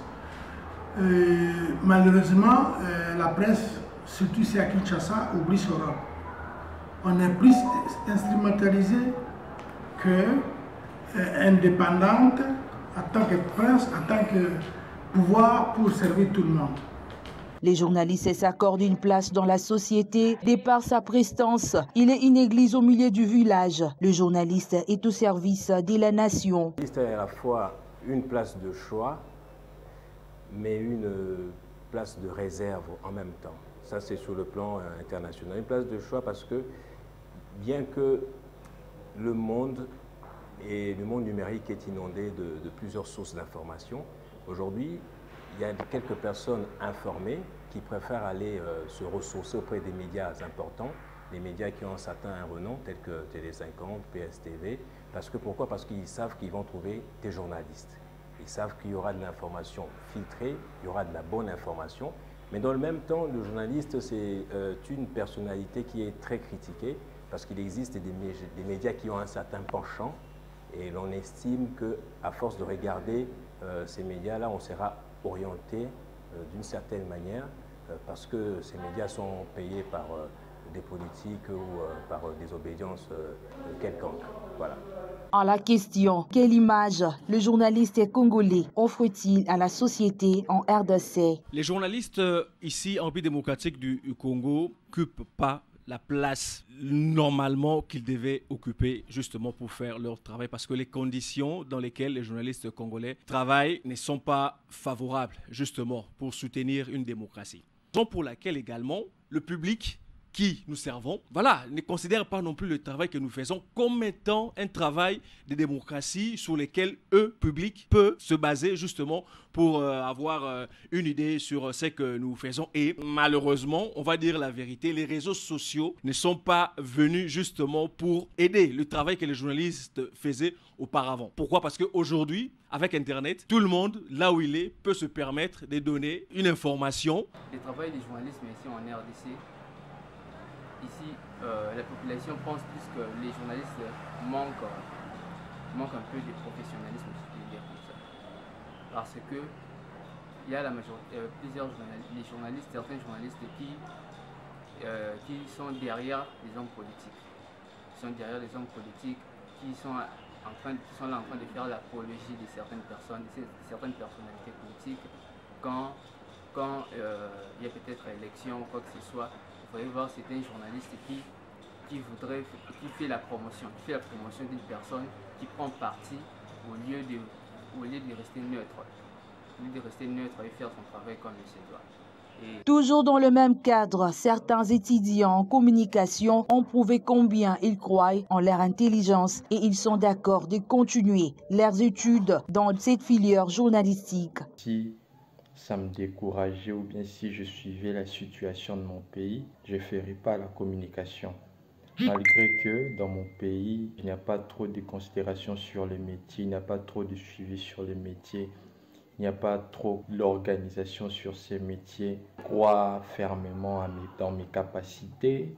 Euh, malheureusement, euh, la presse, surtout ici à Kinshasa, oublie ce rôle. On est plus instrumentalisé que euh, indépendante en tant que prince, en tant que pouvoir pour servir tout le monde. Les journalistes s'accordent une place dans la société. De par sa prestance, il est une église au milieu du village. Le journaliste est au service de la nation. est à la fois une place de choix mais une place de réserve en même temps. Ça, c'est sur le plan euh, international. Une place de choix parce que, bien que le monde et le monde numérique est inondé de, plusieurs sources d'informations, aujourd'hui, il y a quelques personnes informées qui préfèrent aller euh, se ressourcer auprès des médias importants, les médias qui ont un certain renom, tels que Télé 50, PSTV. Parce que pourquoi? Parce qu'ils savent qu'ils vont trouver des journalistes. Ils savent qu'il y aura de l'information filtrée, il y aura de la bonne information. Mais dans le même temps, le journaliste, c'est euh, une personnalité qui est très critiquée parce qu'il existe des, médias qui ont un certain penchant et l'on estime qu'à force de regarder euh, ces médias-là, on sera orienté euh, d'une certaine manière parce que ces médias sont payés par des politiques ou par des obédiences quelconques. Voilà. À la question, quelle image le journaliste congolais offre-t-il à la société en RDC Les journalistes euh, ici en pays démocratique du Congo n'occupent pas la place normalement qu'ils devaient occuper justement pour faire leur travail parce que les conditions dans lesquelles les journalistes congolais travaillent ne sont pas favorables justement pour soutenir une démocratie. Raison pour laquelle également le public qui nous servons, voilà, ne considèrent pas non plus le travail que nous faisons comme étant un travail de démocratie sur lequel eux, public, peut se baser justement pour euh, avoir euh, une idée sur ce que nous faisons. Et malheureusement, on va dire la vérité, les réseaux sociaux ne sont pas venus justement pour aider le travail que les journalistes faisaient auparavant. Pourquoi? Parce qu'aujourd'hui, avec Internet, tout le monde, là où il est, peut se permettre de donner une information. Le travail des journalistes, ici en RDC, ici, euh, la population pense plus que les journalistes manquent, manquent un peu de professionnalisme, si je comme ça. Parce que il y a la majorité, euh, plusieurs journalistes, les journalistes, certains journalistes qui, euh, qui sont derrière les hommes politiques. Qui sont derrière les hommes politiques, qui sont, en train, qui sont là en train de faire l'apologie de certaines personnes, de certaines personnalités politiques, quand, quand il y a peut-être élection ou quoi que ce soit, vous pouvez voir, c'est un journaliste qui, qui voudrait, qui fait la promotion, qui fait la promotion d'une personne qui prend parti au lieu de, au lieu de rester neutre. Au lieu de rester neutre et faire son travail comme il se doit. Toujours dans le même cadre, certains étudiants en communication ont prouvé combien ils croient en leur intelligence et ils sont d'accord de continuer leurs études dans cette filière journalistique ça me décourageait ou bien si je suivais la situation de mon pays, je ne ferais pas la communication. Malgré que dans mon pays, il n'y a pas trop de considération sur les métiers, il n'y a pas trop de suivi sur les métiers. Il n'y a pas trop l'organisation sur ces métiers. Je crois fermement dans mes capacités.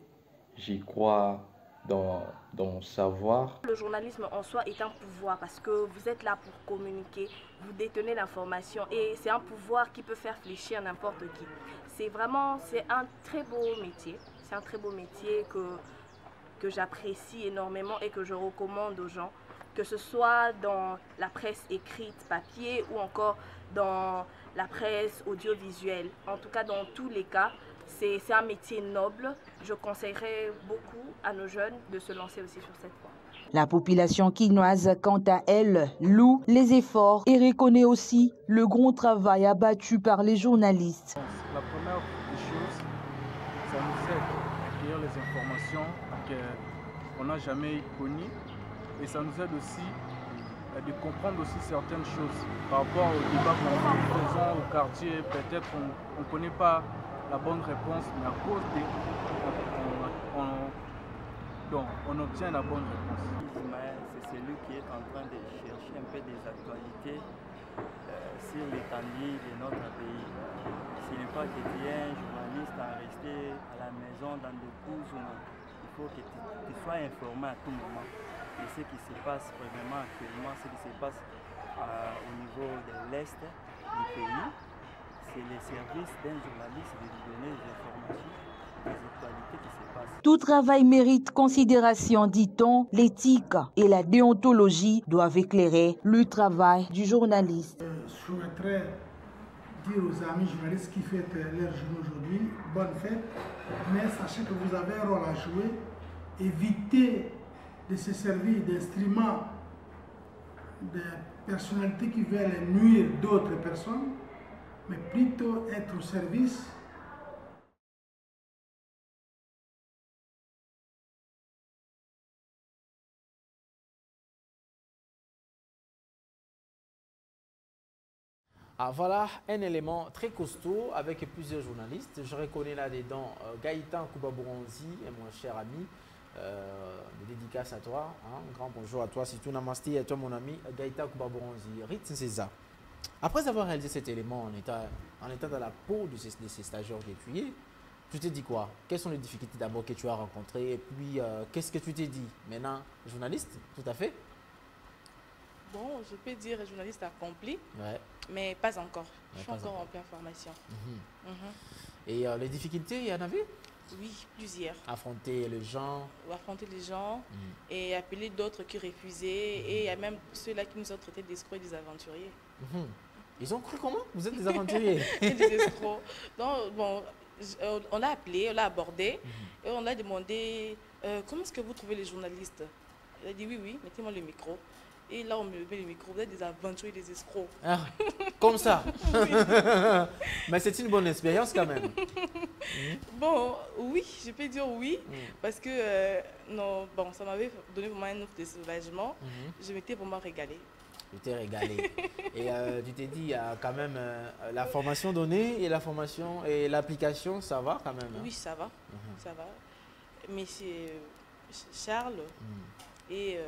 J'y crois dans, savoir. Le journalisme en soi est un pouvoir parce que vous êtes là pour communiquer, vous détenez l'information et c'est un pouvoir qui peut faire fléchir n'importe qui. C'est vraiment c'est un très beau métier. C'est un très beau métier que, que j'apprécie énormément et que je recommande aux gens, que ce soit dans la presse écrite, papier ou encore dans la presse audiovisuelle. En tout cas, dans tous les cas, c'est un métier noble. Je conseillerais beaucoup à nos jeunes de se lancer aussi sur cette voie. La population quinoise, quant à elle, loue les efforts et reconnaît aussi le grand travail abattu par les journalistes. La première des choses, ça nous aide à acquérir les informations qu'on n'a jamais connues et ça nous aide aussi euh, de comprendre aussi certaines choses par rapport au débat qu'on faisons au quartier. Peut-être on ne connaît pas la bonne réponse, mais à cause de... On, donc, on obtient la bonne réponse. C'est celui qui est en train de chercher un peu des actualités euh, sur l'étendue de notre pays. Ce n'est pas que tu es un journaliste à rester à la maison dans des cours Il faut que tu, sois informé à tout moment de ce qui se passe vraiment actuellement, ce qui se passe euh, au niveau de l'Est du pays Tout travail mérite considération, dit-on. L'éthique et la déontologie doivent éclairer le travail du journaliste. Euh, je souhaiterais dire aux amis journalistes qui fêtent leur journée aujourd'hui, bonne fête, mais sachez que vous avez un rôle à jouer. Évitez de se servir d'instruments de personnalités qui veulent nuire d'autres personnes mais plutôt être au service Ah, voilà un élément très costaud avec plusieurs journalistes. Je reconnais là-dedans euh, Gaëtan Koubaboronzi, mon cher ami. Euh, dédicace à toi. Hein. Un grand bonjour à toi, surtout Namasté, à toi mon ami Gaëtan Koubaboronzi. Ritz ça. Après avoir réalisé cet élément en étant, en étant dans la peau de ces, stagiaires dépuyés, tu t'es dit quoi? Quelles sont les difficultés d'abord que tu as rencontrées? Et puis, euh, qu'est-ce que tu t'es dit? Maintenant, journaliste, tout à fait Bon, je peux dire journaliste accompli, mais pas encore. je suis encore, en pleine formation. Mhm. Mhm. Et euh, les difficultés, il y en avait? Oui, plusieurs. Affronter les gens Affronter les gens mhm. et appeler d'autres qui refusaient. Et il y a même ceux-là qui nous ont traités d'escrocs et des aventuriers. Ils ont cru comment? Vous êtes des <laughs> aventuriers Des escrocs. Donc, bon, euh, on l'a appelé, on l'a abordé mhm. et on l'a demandé euh, comment est-ce que vous trouvez les journalistes? Il a dit oui, oui, mettez-moi le micro. Et là, on me met le micro. Vous êtes des aventuriers, des escrocs. Ah, comme ça <laughs> Mais c'est une bonne expérience quand même. <laughs> Bon, oui, je peux dire oui. Mm. Parce que euh, non, bon, ça m'avait donné vraiment un ouf de soulagement. Mm-hmm. Je m'étais vraiment régalée. Tu t'es régalé. <laughs> et euh, tu t'es dit, il y a quand même euh, la formation donnée et la formation et l'application, ça va quand même. Hein? Oui, ça va. Mhm. Ça va. Mais c'est euh, Charles mhm. et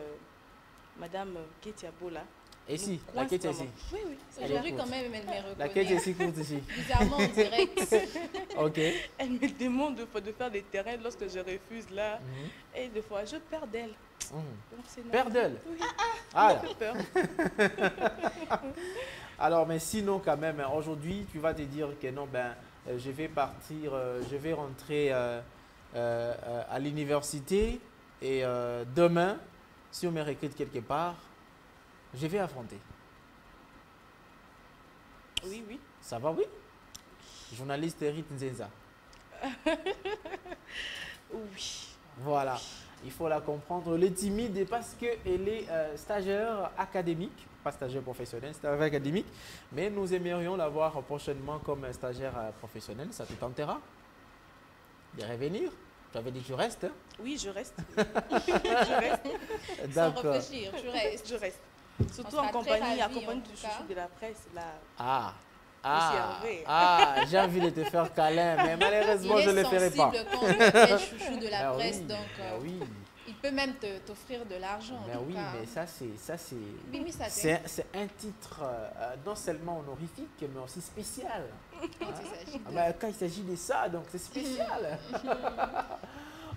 Madame Ketia Bola. Et si, la Ketia ici. Oui, oui. Aujourd'hui, quand même, elle me reconnaît. La Ketia ici courte ici. <laughs> Bizarrement, en direct. <laughs> ok. Elle me demande de, de, faire des terrains lorsque je refuse là. Mhm. Et des fois, je perds d'elle. Mmh. Père d'elle Ah, <laughs> Alors, mais sinon, quand même, aujourd'hui, tu vas te dire que non, ben, euh, je vais partir, euh, je vais rentrer euh, à l'université et demain, si on me recrute quelque part, je vais affronter. Oui, oui. Ça va, oui? Journaliste Eric Nzenza. <laughs> oui. Voilà il faut la comprendre. Elle est timide parce qu'elle est euh, stagiaire académique, pas stagiaire professionnel, stagiaire académique, mais nous aimerions la voir prochainement comme stagiaire euh, professionnel. Ça te tentera de revenir? Tu avais dit que tu restes hein? Oui, je reste. <laughs> je reste. Sans réfléchir, je reste. Je reste. Surtout en compagnie, en compagnie du chouchou de la presse. Là. Ah, ah, ah j'ai envie de te faire câlin, mais malheureusement, je ne le ferai pas. Il est chouchou de la <laughs> ah presse, donc... Ah oui. Il peut même t'offrir de l'argent. Ben oui, mais ça c'est ça c'est c'est un titre euh, non seulement honorifique mais aussi spécial. <laughs> Quand il s'agit de... Ah ben, quand il s'agit de ça, donc c'est spécial. <laughs>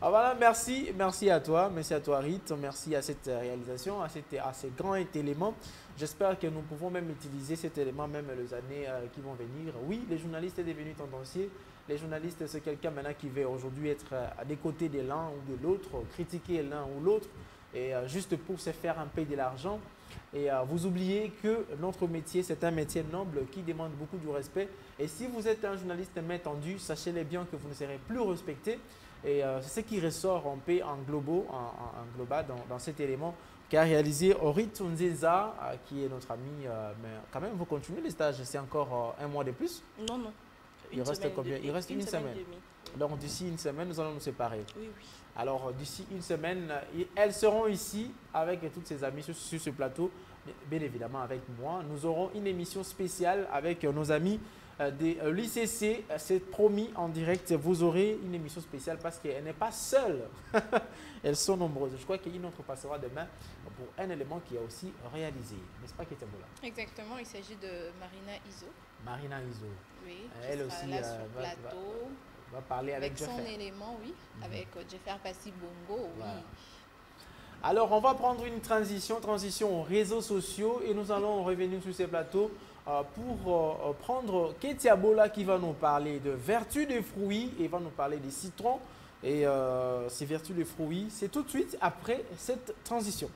Ah, voilà, merci, merci à toi, merci à toi Rite, merci à cette réalisation, à, cette, à ces grands éléments. J'espère que nous pouvons même utiliser cet élément même les années euh, qui vont venir. Oui, les journalistes sont devenus tendanciers. Les journalistes, c'est quelqu'un maintenant qui veut aujourd'hui être euh, à des côtés de l'un ou de l'autre, critiquer l'un ou l'autre, et euh, juste pour se faire un peu de l'argent. Et vous oubliez que notre métier, c'est un métier noble qui demande beaucoup de respect. Et si vous êtes un journaliste main tendu, sachez-le bien que vous ne serez plus respecté. Et c'est ce qui ressort en, global, en, global dans, cet élément qu'a réalisé Orit Nzeza, qui est notre ami. mais quand même, vous continuez les stages, c'est encore un mois de plus? Non, non. Il reste combien? Il reste une, semaine. Donc d'ici une semaine, nous allons nous séparer. Oui, oui. Alors d'ici une semaine, elles seront ici avec toutes ses amies sur, ce plateau, bien évidemment avec moi. Nous aurons une émission spéciale avec nos amis euh, euh, l'ICC. C'est promis en direct. Vous aurez une émission spéciale parce qu'elle n'est pas seule. <laughs> Elles sont nombreuses. Je crois qu'une autre passera demain pour un élément qui a aussi réalisé. N'est-ce pas, Ketembola Exactement. Il s'agit de Marina Iso. Marina Iso. Oui, elle aussi là euh, sur va, plateau. Va, parler avec, avec son élément, oui, mhm. avec euh, Jeffer Passi Bongo, oui. Alors, on va prendre une transition, transition aux réseaux sociaux et nous allons revenir sur ces plateaux euh, pour prendre Ketia Bola qui va nous parler de vertus des fruits et va nous parler des citrons et ces vertus des fruits. C'est tout de suite après cette transition.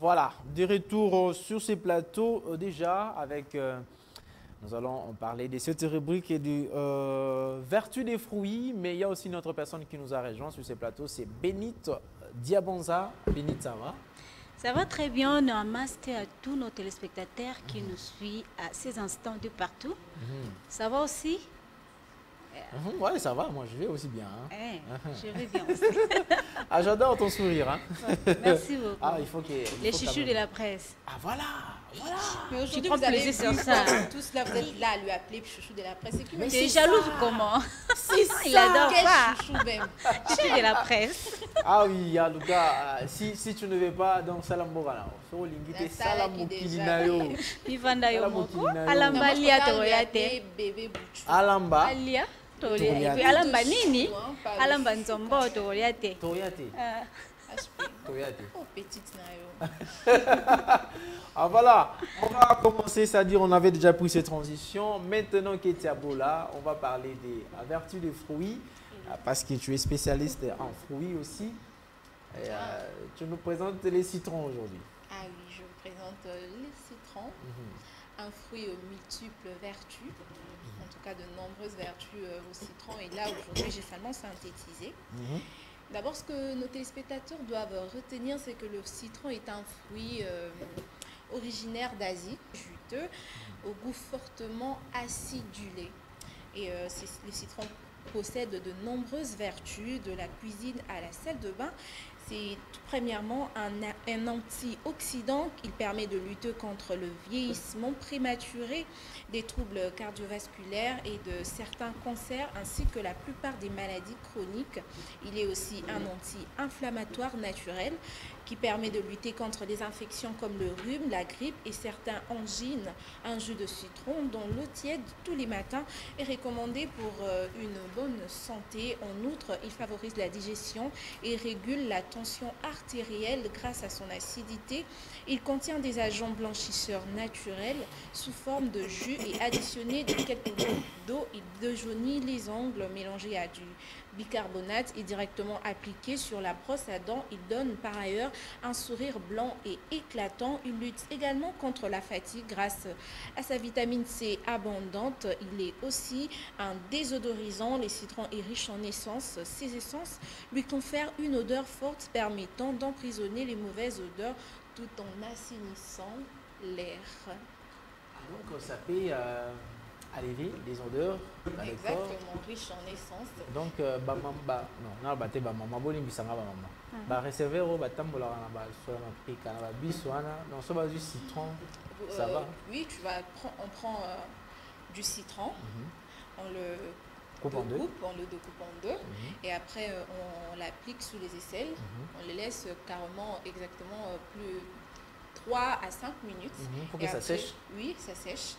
Voilà, des retours sur ces plateaux euh, déjà avec... Euh, nous allons parler de cette rubrique et du euh, vertu des fruits, mais il y a aussi une autre personne qui nous a rejoint sur ces plateaux, c'est Bénite Diabonza. Bénite, ça va? Ça va très bien. Namaste à tous nos téléspectateurs qui nous suivent à ces instants de partout. Mhm. Ça va aussi? Mhm, ouais, ça va, moi je vais aussi bien. Hein. Eh, <laughs> je vais bien aussi. ah, j'adore ton sourire. Hein. Merci beaucoup. Ah, il faut Les chouchous de la presse. Ah, voilà, voilà. Mais aujourd'hui, vous avez sur ça. Tous là, vous êtes là à lui appeler chouchou de la presse. Mais c'est jaloux comment? <laughs> C'est ça. <laughs> Il adore Quel ça. chouchou même. Chouchou de la presse. Ah oui, en tout cas, si, si tu ne veux pas dans Salamboga, so lingite salamokili na yo. Ivanda yo moko. Alamba lia to yate. Alamba. Alia. Puis alamba nini? Alamba nzombo te te ah. te oh petite nayo <laughs> ah voilà. On va commencer c'est-à-dire on avait déjà pris cette transition. Maintenant Ketiabola on va parler des vertus des fruits parce que tu es spécialiste en fruits aussi. Et, euh, tu nous présentes les citrons aujourd'hui. Ah oui je vous présente les citrons. Mm -hmm. un fruit aux multiples vertus de nombreuses vertus euh, au citron. Et là, aujourd'hui, j'ai seulement synthétisé. Mhm. D'abord, ce que nos téléspectateurs doivent retenir, c'est que le citron est un fruit euh, originaire d'Asie, juteux, au goût fortement acidulé. Et euh, le citron possède de nombreuses vertus, de la cuisine à la salle de bain. C'est premièrement un, un antioxydant. Il permet de lutter contre le vieillissement prématuré des troubles cardiovasculaires et de certains cancers ainsi que la plupart des maladies chroniques. Il est aussi un anti-inflammatoire naturel qui permet de lutter contre les infections comme le rhume, la grippe et certains angines. Un jus de citron dont l'eau tiède tous les matins est recommandé pour euh, une bonne santé. En outre, il favorise la digestion et régule la tension artérielle grâce à son acidité. Il contient des agents blanchisseurs naturels sous forme de jus et additionné de quelques gouttes d'eau. Il déjaunit les ongles mélangés à du bicarbonate est directement appliqué sur la brosse à dents. Il donne par ailleurs un sourire blanc et éclatant. Il lutte également contre la fatigue grâce à sa vitamine C abondante. Il est aussi un désodorisant. Les citrons est riche en essence. Ces essences lui confèrent une odeur forte permettant d'emprisonner les mauvaises odeurs tout en assainissant l'air. Donc ça euh, arriver des odeurs dans corps. Exactement, riche en essence. Donc euh, ba mam ba non na ba te ba mama bolimbisanga ba mama. Mhm. Ba recevoir oyo batambolaka na basola mapika na babisi wana donc so bazwi citron ça Euh, va? Oui, tu vas prendre, on prend euh, du citron, Mhm. on le Coupe en deux. découpe, on le découpe en deux, Mhm. et après euh, on l'applique sous les aisselles. Mhm. On les laisse carrément exactement plus 3 à 5 minutes. Pour que ça sèche. Oui, ça sèche.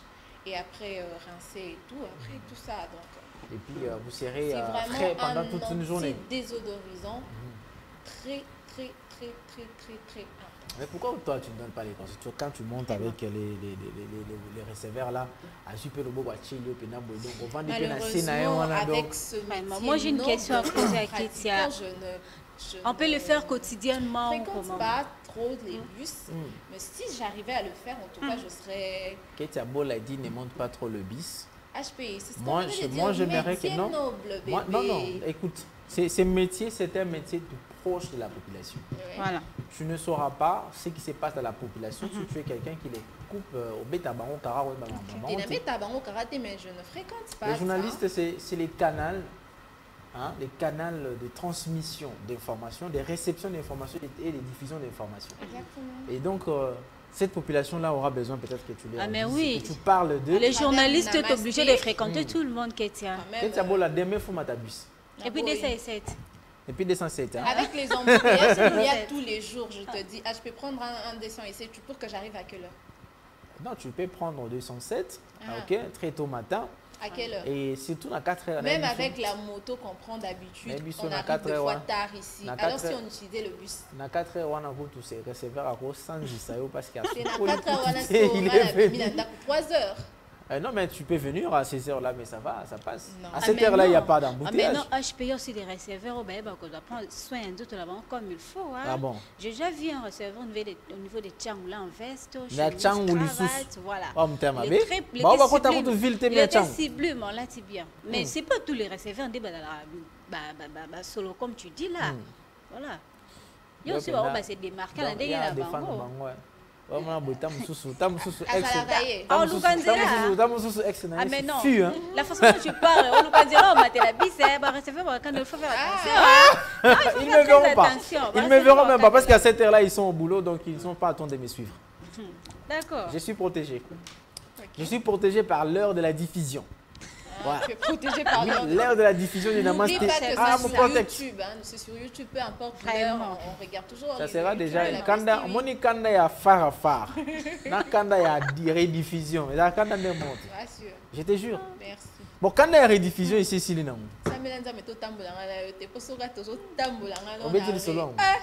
Et après euh, rincer et tout, après tout ça. Donc, Et puis euh, vous serrez c'est euh, vraiment frais pendant un toute une journée. désodorisant Mhm. très, très, très, très, très, très important. Mais pourquoi toi tu ne donnes pas les conseils? Tu- Quand tu montes avec les, les, les, les, les, les receveurs là, à super chili au pénabo, donc on vend des peines à moi, j'ai une question à poser à pratiquant, Ketia. Je ne, je On peut le faire quotidiennement ou fréquente comment? pas trop les bus, Mm. mais si j'arrivais à le faire, en tout cas, je serais Ketia Bol a dit ne monte pas trop le bis. HPI. C'est ce Moi, je, de moi, j'aimerais que métier non. noble, Moi, non, non, écoute, c'est ce métier, c'est un métier tout proche de la population. Voilà. Tu ne sauras pas ce qui se passe dans la population si tu es quelqu'un qui les coupe euh, au bêta baron, cara, ouais, maman, maman, Et la tout. méta bango karaté, mais je ne fréquente pas Les journalistes, c'est c'est les canaux, hein, les canaux de transmission d'informations, de réception d'informations et et de diffusion d'informations. Exactement. Et donc, euh, cette population-là aura besoin peut-être que tu les Ah, mais oui. que tu parles d'eux. Les journalistes sont obligés de fréquenter Mm. tout le monde, Ketia. Ketia Bol a demain, faut matabus. Et puis, Ah, oui. 207. Et puis 207. Hein. Avec les embouteillages qu'il y a <laughs> tous les jours, je te dis, ah, je peux prendre un, un dessin ici tu- pour que j'arrive à quelle heure? Non, tu peux prendre 207, Ah. ok, très tôt matin. À quelle heure? Et surtout à 4 heures. Même avec la moto qu'on prend d'habitude, on arrive deux fois tard ici. Alors si on utilisait le bus Na 4 heures, on a tous ces receveurs à cause sans parce qu'il y a C'est na trop de 4 heures, on a <laughs> quantité, ce il mal à est Bimina venu. Ndaku, 3 heures. Euh, non, mais tu peux venir à ces heures-là, mais ça va, ça passe. Non. À Ah, cette mais heure-là, il n'y a pas Ah, mais d'embouteillage. non, HPI aussi des receveurs, oh, ben, ben, qu'on doit prendre soin d'autres là-bas comme il faut. hein. Ah bon J'ai déjà vu un receveur au niveau des tchangou là en veste, La chemise, tchangou, les cravate, sous. voilà. Oh, mais- très- il Bah, on va compter à ville, Il bien était tchangou. sublime, on l'a dit bien. Mais Hmm. c'est pas tous les receveurs des bah, bah, bah, bah, bah, solo comme tu dis là. Hmm. Voilà. Il y a Donc, aussi, là- bah, bah, c'est démarqué la Donc, il y a fans de bango. Bango, ouais. Ouais, moi, boy, tam susu, tam susu, Ah, ex- ça l'a raillé. tam Oh, susu, Luganzela. tam susu, tam susu, ex- Ah mais non, fût, hein. la façon dont tu parles, on nous dit là, on m'a la bise, bah receveur, bah, quand il faut faire attention. hein. <laughs> Ah, faut Ils me verront pas. Ils me verront même pas parce qu'à cette heure-là, ils sont au boulot, donc ils ne sont pas à temps de me suivre. D'accord. Je suis protégé. Je suis protégé par l'heure de la diffusion. Voilà. Tu es protégé par Oui, l'heure. L'heure de la diffusion du N'oublie Namasté. pas que Ah, c'est mon sur. YouTube. Hein. C'est sur YouTube, peu importe l'heure, on, on regarde toujours. Ça sera déjà la kanda moni kanda ya phare à phare. <laughs> Na kanda ya di- rediffusion. La kanda ne monte. Rassure. Je te jure. Merci. Bon kanda ya rediffusion ici sili na. Samela nzambe totambolanga na yo te po soki tozotambolanga no Obeti na lisolo. re- Ah,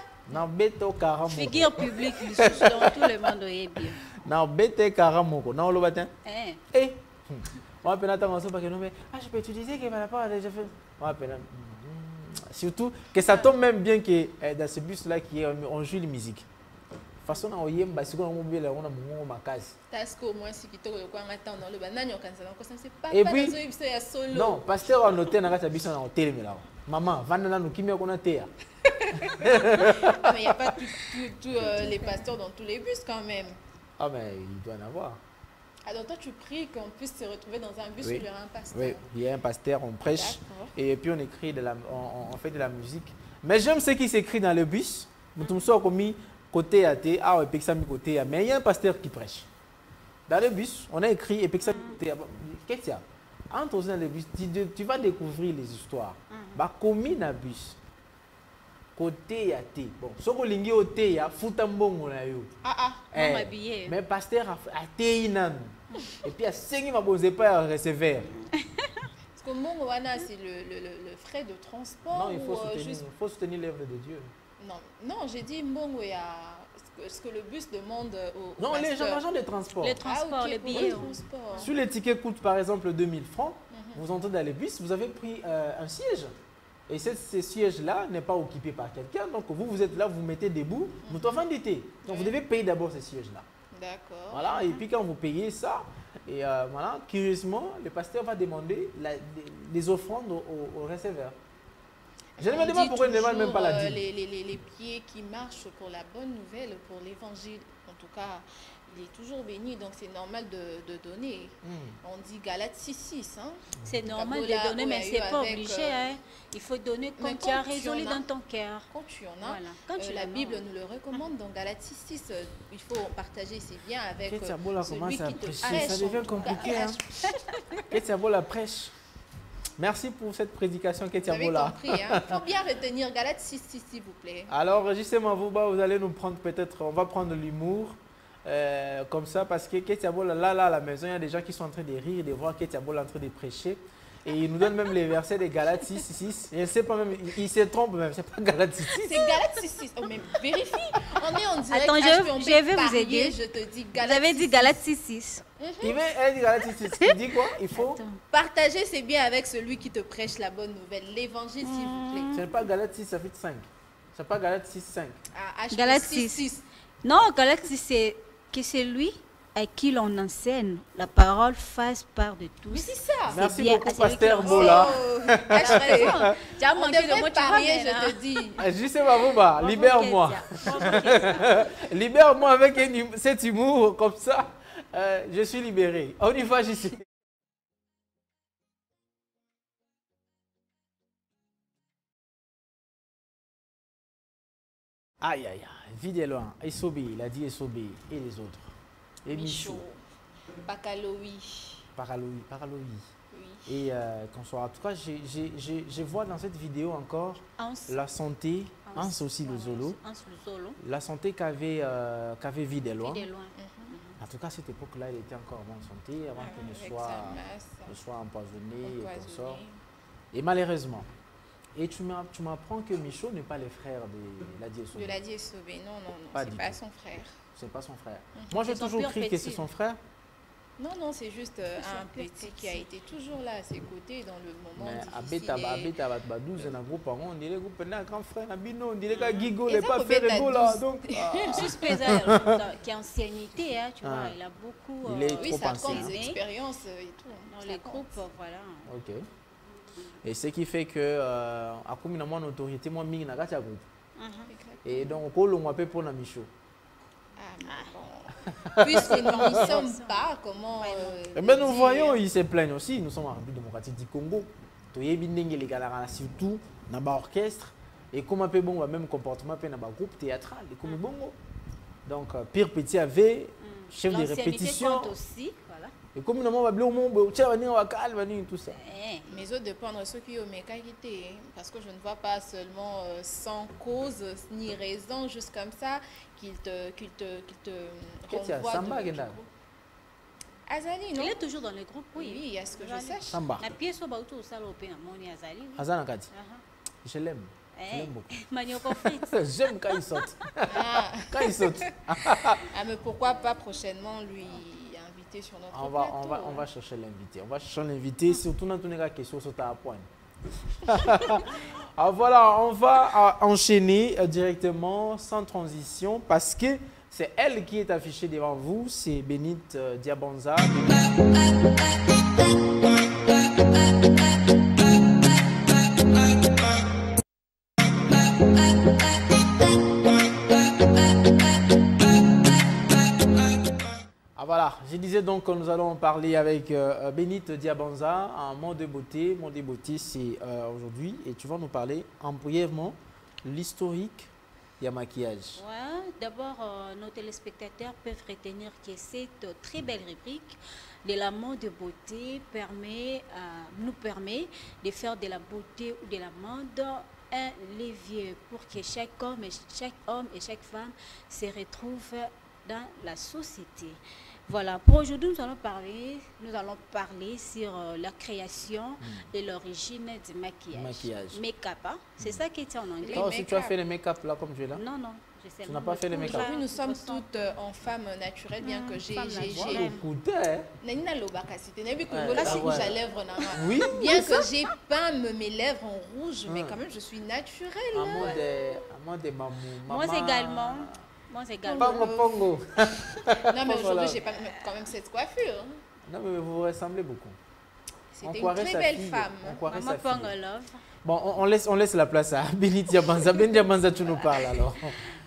Figure publique, lisusu tout le monde moko. Te. Eh. Ensemble parce que non mais ah je peux utiliser que la part a déjà fait. On va peine. Surtout que ça tombe même bien que eh, dans ce bus là qui est on joue la musique. façon na oyemba sikoyo nango mbela yango na mongongo makasi tasiko mwasi kitoko lokwanga ntango naloba nani nango kosanse Et papa puis- nazoyebisa ya solo non paster anote na kati ya biso na hotelemela mama vanda nanu kimia kuna teya mais il n'y <laughs> a pas tous tous- tous, euh, les pasteurs dans tous les bus quand même. ah mais il doit en avoir Alors toi, tu pries qu'on puisse se retrouver dans un bus où il y aura un pasteur. Oui, il y a un pasteur, on prêche et puis on écrit de la, on, on fait de la musique. Mais j'aime ce qui s'écrit dans le bus. Mutumso a commis côté à thé, ah, côté. Mais il y a un pasteur qui prêche. Dans le bus, on a écrit et. Qu'est-ce qu'il y a? Entre dans le bus, tu, vas découvrir les histoires. Bah, commis dans le bus. Côté à thé. Bon, ce que lingi au thé, yo. Ah ah, Eh, mais pasteur a a thé nanu. Et puis a sengi ma posé pas à recevoir. Parce que Wana, c'est le, le, le, le frais de transport Non, il faut ou, euh, soutenir, juste... il faut soutenir l'œuvre de Dieu. Non, non j'ai dit il a ce que, le bus demande au, Non, les argent de transport. Les transports, Ah, ok, les billets. le transport. Si le ticket coûte par exemple 2000 francs, Mhm. vous entrez dans le bus, vous avez pris euh, un siège. Et ce, ce siège-là n'est pas occupé par quelqu'un. Donc vous, vous êtes là, vous mettez debout, vous êtes d'été. Donc vous devez payer d'abord ce siège-là. D'accord. Voilà, et puis quand vous payez ça, et euh, voilà, curieusement, le pasteur va demander la- des, des offrandes au, au- receveur. Je me demande pourquoi il ne demande même pas la euh, dîme. les, les, les, les pieds qui marchent pour la bonne nouvelle, pour l'évangile. En tout cas, il est toujours béni, donc c'est normal de, de donner. Hmm. On dit Galate 6-6. Hein? C'est normal de donner, mais c'est pas obligé. euh, hein. Il faut donner quand tu as résolu dans ton cœur. Quand tu en as, Voilà. Quand euh, tu la Bible nous le recommande. Donc Galate 6-6, euh, il faut partager ses biens avec euh, Ketia Bola celui commence à qui te prêcher, prêche. ça en devient compliqué. Hein. <laughs> Ketia Bola prêche. Merci pour cette prédication, Vous Ketia avez Bola. compris. Il <laughs> faut bien retenir Galate 6-6, s'il vous plaît. Alors, justement, vous, bah, vous allez nous prendre peut-être, on va prendre l'humour. Euh, comme ça, parce que Ketia Bola, là, là, à la maison, il y a des gens qui sont en train de rire, de voir Ketia Bola en train de prêcher. Et il nous donne même les versets des Galates 6, 6. Et il sait pas même, il, il se trompe même, c'est pas Galates 6. C'est Galate 6-6. Oh, mais vérifie. On est en direct. Attends, je- je vais vous parier, aider. Je te dis Vous Galate avez dit 6-6. Galate 6-6. Il veut, elle dit Galates 6, 6. Il dit quoi? Il faut. Partager ses biens avec celui qui te prêche la bonne nouvelle. L'évangile, s'il vous plaît. Ce n'est pas Galates 6, ça fait 5. C'est pas Galates 6, 5. Ah, HP Galate 6, 6. Non, Galate 6, c'est que c'est lui à qui l'on enseigne la parole fasse part de tous. Mais c'est ça. Merci bien beaucoup, celui Pasteur. Bola. Oh, Tu as raison. Tu as manqué vois, parier, mais je là. te dis. <laughs> Ah, Juste Mabouba, libère-moi. <laughs> Libère-moi avec hum- cet humour, comme ça, euh, je suis libéré. On y va, JC. Aïe, aïe, aïe, vide et loin. Esobé, il a dit Esobé, et les autres. Et Michou, Michaud. Bacaloï. Paraloï, Paraloï. Oui. Et euh, qu'on soit. En tout cas, je vois dans cette vidéo encore Ans. la santé, Ans. Ans aussi le Zolo, Ans, le Zolo. la santé qu'avait euh, qu'avait Vide et loin. Il est loin. En tout cas, à cette époque-là, il était encore en bonne santé avant qu'il ne soit, ne soit empoisonné et consort. Et malheureusement. Et tu m'app- tu m'apprends que Michaud n'est pas le frère de Ladi De Essobe. l'a sauvé. Non, non, non. C'est pas son frère. C'est pas son frère. Mhm. Moi, j'ai C'est toujours cru que c'est son frère. Non, non, c'est juste euh, C'est un un petit qui a été toujours là à ses côtés dans le moment Mais difficile. abeta et- abeta bat ba 12 na groupe on dirait groupe na grand frère on dirait que Gigo Et n'est pas fait à de là 12. donc ah. <laughs> Juste <laughs> Pézal, qui est ancienneté, hein, tu Ah. vois, il a beaucoup. Il est euh, Oui, trop ça ancien. compte, hein. des expériences euh, et tout. Dans Ça les groupes, euh, voilà. OK. Et ce qui fait que euh, akumi na mwana autorité moi mingi na kati ya groupe. Et donc kolongwa pe pour na Michaud. Ah, mais bon. Puisque nous n'y sommes pas, comment. euh, Eh ben, nous dire- voyons, ils se plaignent aussi. Nous sommes en République démocratique du Congo. toyebi ndenge elekalaka na surtout na baorchestre ekóma mpe bongo bameme comportement mpe na bagroupe théâtral ekomi bongo donc euh, pire petit avait chef de répétition aussi. Ekomi na mwa babiloko mo boye otya baninga bakale baningi tout ça Mais autres dépendre ceux qui ont qualité, parce que je ne vois pas seulement euh, sans cause ni raison, juste comme ça, qu'il te, qu'il te, qu'il te renvoie Samba, de- groupe. Azali, non? Il est toujours dans le groupe, oui. Oui, il y a ce que je sache? Samba. Na pièce au bateau, ça l'opé, na moni Azali. aza na kati Aha. je l'aime je Eh, l'aime beaucoup <laughs> Manioko <laughs> j'aime quand il saute Ah. quand il saute <laughs> Ah, mais pourquoi pas prochainement lui sur notre on va, plateau on va, on hein. va chercher l'invité. On va chercher l'invité, surtout dans cas, question sur ta poigne. Alors <laughs> voilà, on va euh, enchaîner euh, directement sans transition parce que c'est elle qui est affichée devant vous, c'est Bénite euh, Diabanza. Voilà, je disais donc que nous allons parler avec euh, Bénite Diabanza, un mot de beauté. Mot de beauté, c'est euh, aujourd'hui. Et tu vas nous parler en brièvement l'historique du maquillage. Ouais, D'abord, euh, nos téléspectateurs peuvent retenir que cette très belle rubrique de la mode de beauté permet, nous permet de faire de la beauté ou de la mode un levier pour que chaque homme, et chaque homme et chaque femme se retrouvent dans la société. Voilà, pour aujourd'hui, nous allons parler, nous allons parler sur euh, la création et l'origine du maquillage. Maquillage. Make-up, hein? c'est ça qui est en anglais. Toi aussi, tu as fait le make-up là comme tu es là Non, non, je sais Tu n'as pas fait le make-up Aujourd'hui, nous sommes toutes euh, en femmes naturelles, bien que j'ai. j'ai- j'ai- hein. Nanina Lobaka, c'était Nabi Ouais, Kongo, là, ah c'est rouge ouais. à lèvres. Oui, Bien que j'ai peint me- mes lèvres en rouge, mais quand même, je suis naturelle. un mot de, un mot de mamou. Moi maman. également. Moi également. Pongo, pongo. <laughs> Non, mais aujourd'hui, j'ai pas quand même cette coiffure. hein. Non, mais vous ressemblez beaucoup. C'était une très belle fille. femme. On croirait Maman. Pongo Love. Bon, on, laisse, on laisse la place à <laughs> Béni Diabanza. Béni Diabanza, tu nous parles alors.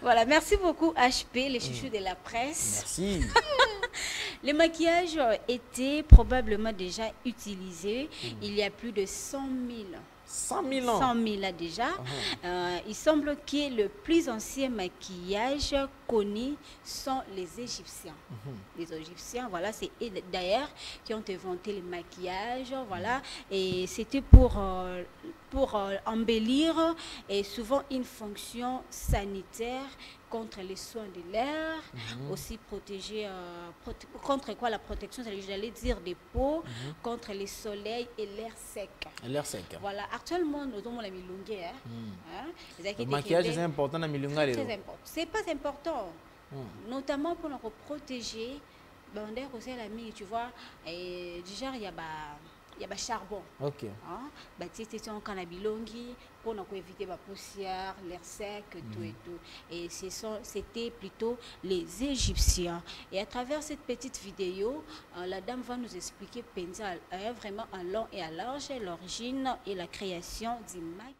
Voilà, merci beaucoup HP, les chouchous de la presse. Merci. <laughs> Le maquillage était probablement déjà utilisé mm. il y a plus de 100 000 100 000 ans 100 000 là déjà. Uh-huh. Euh, il semble que le plus ancien maquillage connu sont les Égyptiens. Uh-huh. Les Égyptiens, voilà, c'est d'ailleurs qui ont inventé le maquillage, voilà, et c'était pour, euh, pour euh, embellir et souvent une fonction sanitaire contre les soins de l'air, mhm. aussi protéger, euh, contre quoi la protection, j'allais dire des peaux, mhm. contre les soleils et l'air sec. L'air sec. Voilà, actuellement, nous avons la milungue. Hein. Mhm. Hein? Le maquillage est important dans la. Très important. C'est pas important, notamment pour nous protéger. Ben, on aussi la tu vois, et déjà, il y a... Bah, il y a le charbon. Ok. Hein? Bah, c'est un canabilongi pour éviter la poussière, l'air sec, tout et tout. Et c'était plutôt les Égyptiens. Et à travers cette petite vidéo, euh, la dame va nous expliquer Penza vraiment en long et à large l'origine et la création du maquillage.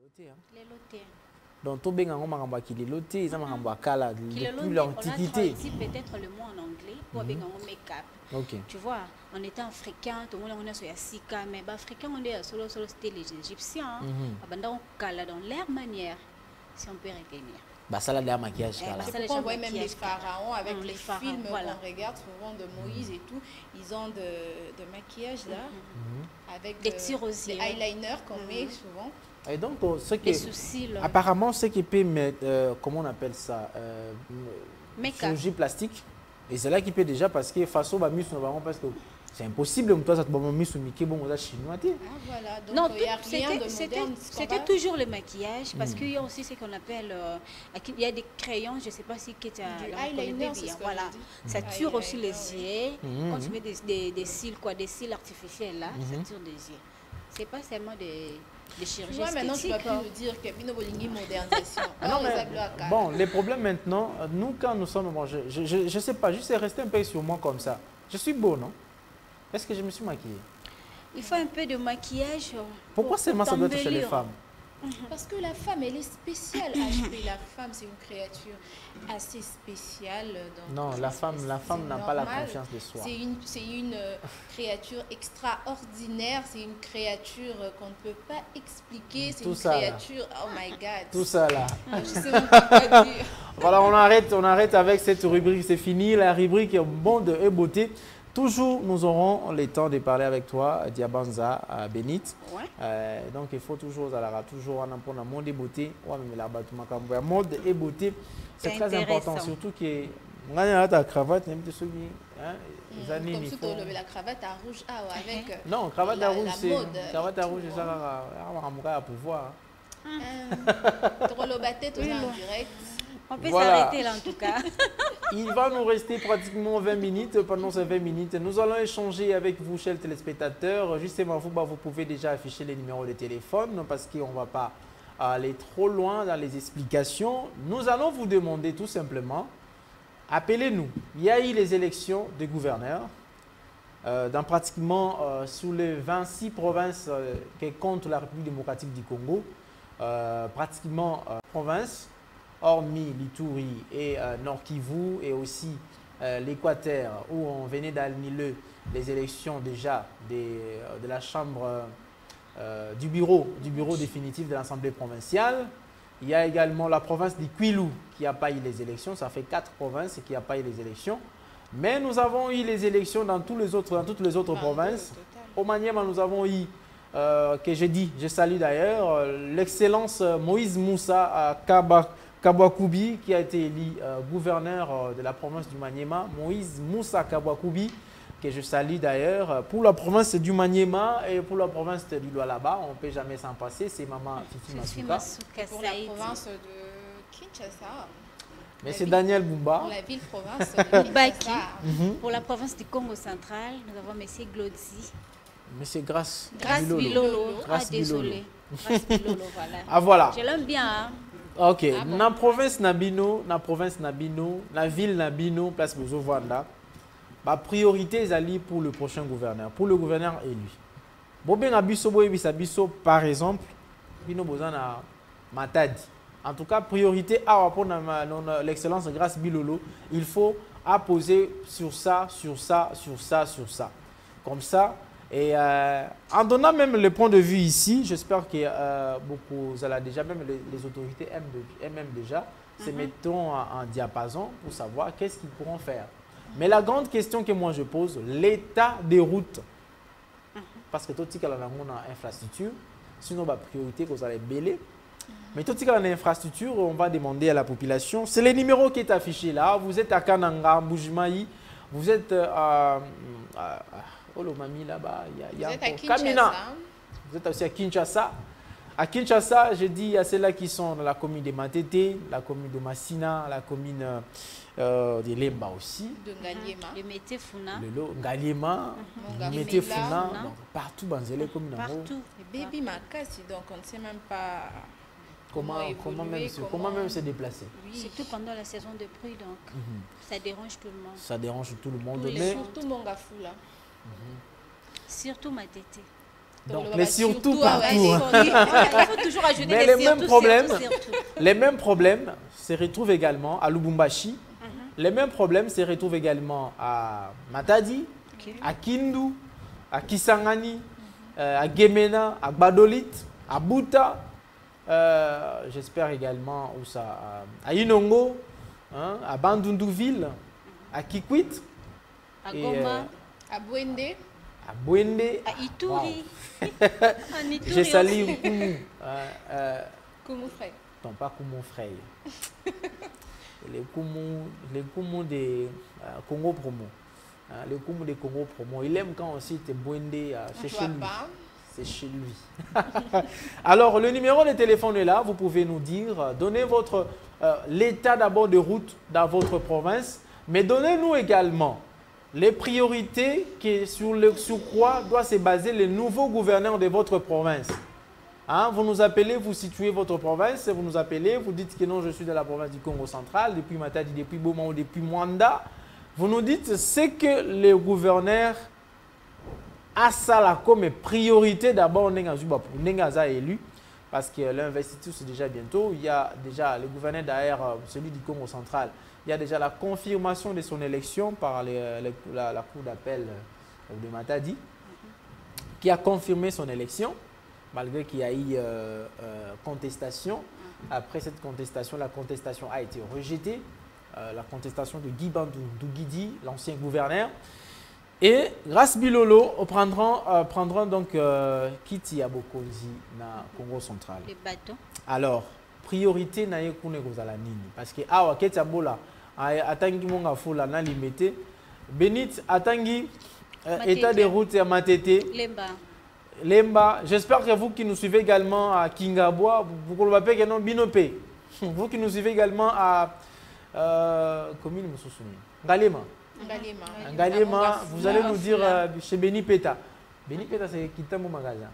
Lelo te donc tobenga yango makambo ya kilelo te eza makambo ya kala depuis nde on a l'antiquité. Traduit peut-être le mot en anglais pour abenga yango make-up. Ok. Tu vois en étant africain tomona yango nyonso ya sika mais baafricain ngo nde ya solosolo c'était les égyptiens Mhm. babanda kokala dans leur manière si on peut retenir. Basala de ya maquillage Eh, kala. basala C'est pourquoi on voit même les pharaons avec Mm, les, les pharaons, films voilà. qu'on regarde souvent de Moïse et tout. Ils ont de, de maquillage là, avec Des de- des eyeliners qu'on met souvent. Et donc, ce qui Les soucis, là. apparemment, ce qui peut mettre, euh, comment on appelle ça, euh, chirurgie plastique. Et c'est là qui peut déjà parce que face au bamis, parce que c'est impossible, toi, ça te bamis sur Mickey, bon, on a chinois. Ah, voilà, donc Non, c'était- va- toujours le maquillage parce Mm. qu'il y a aussi ce qu'on appelle euh, il y a des crayons je ne sais pas si que tu as Du eyeliner, bien, que voilà ça Mm. tire aussi les yeux Mhm, quand tu mhm. mets des, des, des cils quoi des cils artificiels là ça tire des yeux c'est pas seulement des, chirurgies vois, maintenant, tu ne vas esthétiques, plus hein. nous dire que modernisation. <laughs> Non, mais, les Kala. bon, les problèmes maintenant, euh, nous, quand nous sommes. Bon, je, je, je, je sais pas, juste rester un peu sur moi comme ça. Je suis beau, non? Est-ce que je me suis maquillée? Il faut un peu de maquillage euh, Pourquoi pour- seulement pour ça doit être chez les femmes? Parce que la femme, elle est spéciale. HP, la femme, c'est une créature assez spéciale. Non, la femme, la femme n'a pas la confiance de soi. C'est une, c'est une euh, créature extraordinaire. C'est une créature euh, qu'on ne peut pas expliquer. C'est une ça, là. créature. Oh my God. Tout ça là. Je sais pas dire. <laughs> Voilà, on arrête, on arrête avec cette rubrique, c'est fini. La rubrique monde et beauté. Toujours, nous aurons le temps de parler avec toi, Diabanza Benit. Ouais. Euh, donc, il faut toujours, alors, toujours on apprend le monde et beauté. Ouais, mais là, bah, tu m'as compris. Mode et beauté, c'est très important. Surtout que, on a ta cravate, même de ceux qui, hein, les années, Comme si faut- tu levé la cravate à rouge ah, ouais, avec. euh, Non, cravate la- à rouge, c'est. mode Cravate à tout, rouge, c'est hein. ça, à pouvoir. <laughs> Euh, Trolobaté, tout ça en direct. On peut Voilà. s'arrêter là en tout cas <laughs> Il va nous rester pratiquement 20 minutes. Pendant ces 20 minutes, nous allons échanger avec vous, chers téléspectateurs. Justement, vous, bah, vous pouvez déjà afficher les numéros de téléphone parce qu'on ne va pas aller trop loin dans les explications. Nous allons vous demander tout simplement, appelez-nous. Il y a eu les élections des gouverneurs euh, dans pratiquement euh, sous les 26 provinces euh, que compte la République démocratique du Congo. Euh, pratiquement provinces hormis l'Ituri et euh, Nord Kivu et aussi euh, l'Équateur où on venait d'annuler les élections déjà des, euh, de la chambre euh, du bureau, du bureau définitif de l'Assemblée provinciale. Il y a également la province du qui n'a pas eu les élections. Ça fait quatre provinces qui n'a pas eu les élections. Mais nous avons eu les élections dans, tous les autres, dans toutes les autres provinces. Au Maniema, nous avons eu, euh, que je dis, je salue d'ailleurs, euh, l'excellence euh, Moïse Moussa à Kaba, Kabwakubi, qui a été élu euh, gouverneur euh, de la province du Maniema. Moïse Moussa Kabwakubi, que je salue d'ailleurs, euh, pour la province du Maniema et pour la province du Lualaba. On ne peut jamais s'en passer. C'est Maman Fifi Masuka. Masuka Pour la province de Kinshasa. Mais c'est ville- Daniel Bumba. Pour la ville-province <laughs> de Baki. Kinshasa. Mhm. Pour la province du Congo central, nous avons M. Glodzi. C'est grâce. Grâce Bilolo. Bilolo. Ah, Grâce désolé. Bilolo. Grâce Bilolo, voilà. <laughs> Ah, voilà. Je l'aime bien. Hein? Ok, Ah bon? na province Nabino, na province Nabino, na ville Nabino, place Bozovanda, ma priorité ezali pour le prochain gouverneur, pour le gouverneur élu. Bobenga biso boyebisa biso par exemple, bino boza na Matadi. En tout cas, priorité awa na- na- na- l'excellence grâce Bilolo, il faut apposer sur ça, sur ça, sur ça, sur ça. Comme ça, et euh, en donnant même le point de vue ici, j'espère que euh, beaucoup, ça l'a déjà, même les, les autorités aiment, de- aiment même déjà, se Mhm. mettons en, en diapason pour savoir qu'est-ce qu'ils pourront faire. Mais la grande question que moi je pose, l'état des routes. Parce que tout ce est dans infrastructure, sinon la priorité que vous allez bêler. Mais tout ce qui est dans l'infrastructure, on va demander à la population. C'est le numéro qui est affiché là. Vous êtes à Kananga, Mbujimaï, vous êtes euh, à, à, à Olomami là-bas. il y a- y a Vous êtes à Kinshasa. Kamina. Vous êtes aussi à Kinshasa. À Kinshasa, je dis à ceux-là qui sont dans la commune de Matete, la commune de Massina, la commune euh, de Lemba aussi, De Ngaliema. Le métier Funa. le Ngaliema, Monga Mété Funa. Funa, Funa. donc partout dans les communes. en gros. Partout. Et Baby Makasi, donc on ne sait même pas Comment, comment, évoluer, même se, comment même se déplacer. Oui. Surtout pendant la saison de pluie, donc Mhm. ça dérange tout le monde. Ça dérange tout le monde. Tous les Mais. Surtout Mongafou là. Surtout ma tétée. Donc, mais surtout, partout. <laughs> Il faut toujours ajouter mais les, mêmes problèmes, les mêmes problèmes se retrouvent également à Lubumbashi. Mhm. Les mêmes problèmes se retrouvent également à Matadi, à Kindu, à Kisangani, euh, à Gemena, à Badolit, à Buta. Euh, j'espère également où ça, à Inongo, hein, à Bandundouville, à Kikwit. À Goma, à Bwende. À Bwende. À Ituri. J'ai sali Kumu. <laughs> Euh, euh, Kumu Frey. Non, pas Kumu Frey. <laughs> les Kumu, les Kumu de euh, Congo Promo. Hein, les Kumu de Congo Promo. Il aime quand on cite Bwende euh, chez lui. C'est chez lui. <laughs> Alors, le numéro de téléphone est là. Vous pouvez nous dire, donnez votre euh, l'état d'abord de route dans votre province, mais donnez-nous également les priorités sur, quoi doit se baser le nouveau gouverneur de votre province. Hein, vous nous appelez, vous situez votre province, vous nous appelez, vous dites que non, je suis de la province du Congo central, depuis Matadi, depuis Boma ou depuis Mwanda. Vous nous dites ce que le gouverneur a ça comme priorité d'abord pour élu, parce que l'investiture c'est déjà bientôt. Il y a déjà le gouverneur d'ailleurs, euh, celui du Congo central, il y a déjà la confirmation de son élection par la, Cour d'appel euh, de Matadi, qui a confirmé son élection, malgré qu'il y a eu euh, euh, contestation. Après cette contestation, la contestation a été rejetée. la contestation de Guy Bandou Dougidi, l'ancien gouverneur. Et grâce Bilolo, prendront, prendront donc Kiti Abokonzi na Congo central. Les bateaux. Alors, priorité na ye kuna ekozala nini? Parce que awa keti abola atangi monga fula na limete benit atangi euh, état de route à matete. Lemba. Lemba. J'espère que vous qui nous suivez également à kingabwa vous koloba pe non binope <laughs> vous qui nous suivez également à euh, commune mususuni ngalema. Ngalema. Ngalema vous allez nous dire euh, chez Beni Peta. Beni Peta c'est Kitamo magasin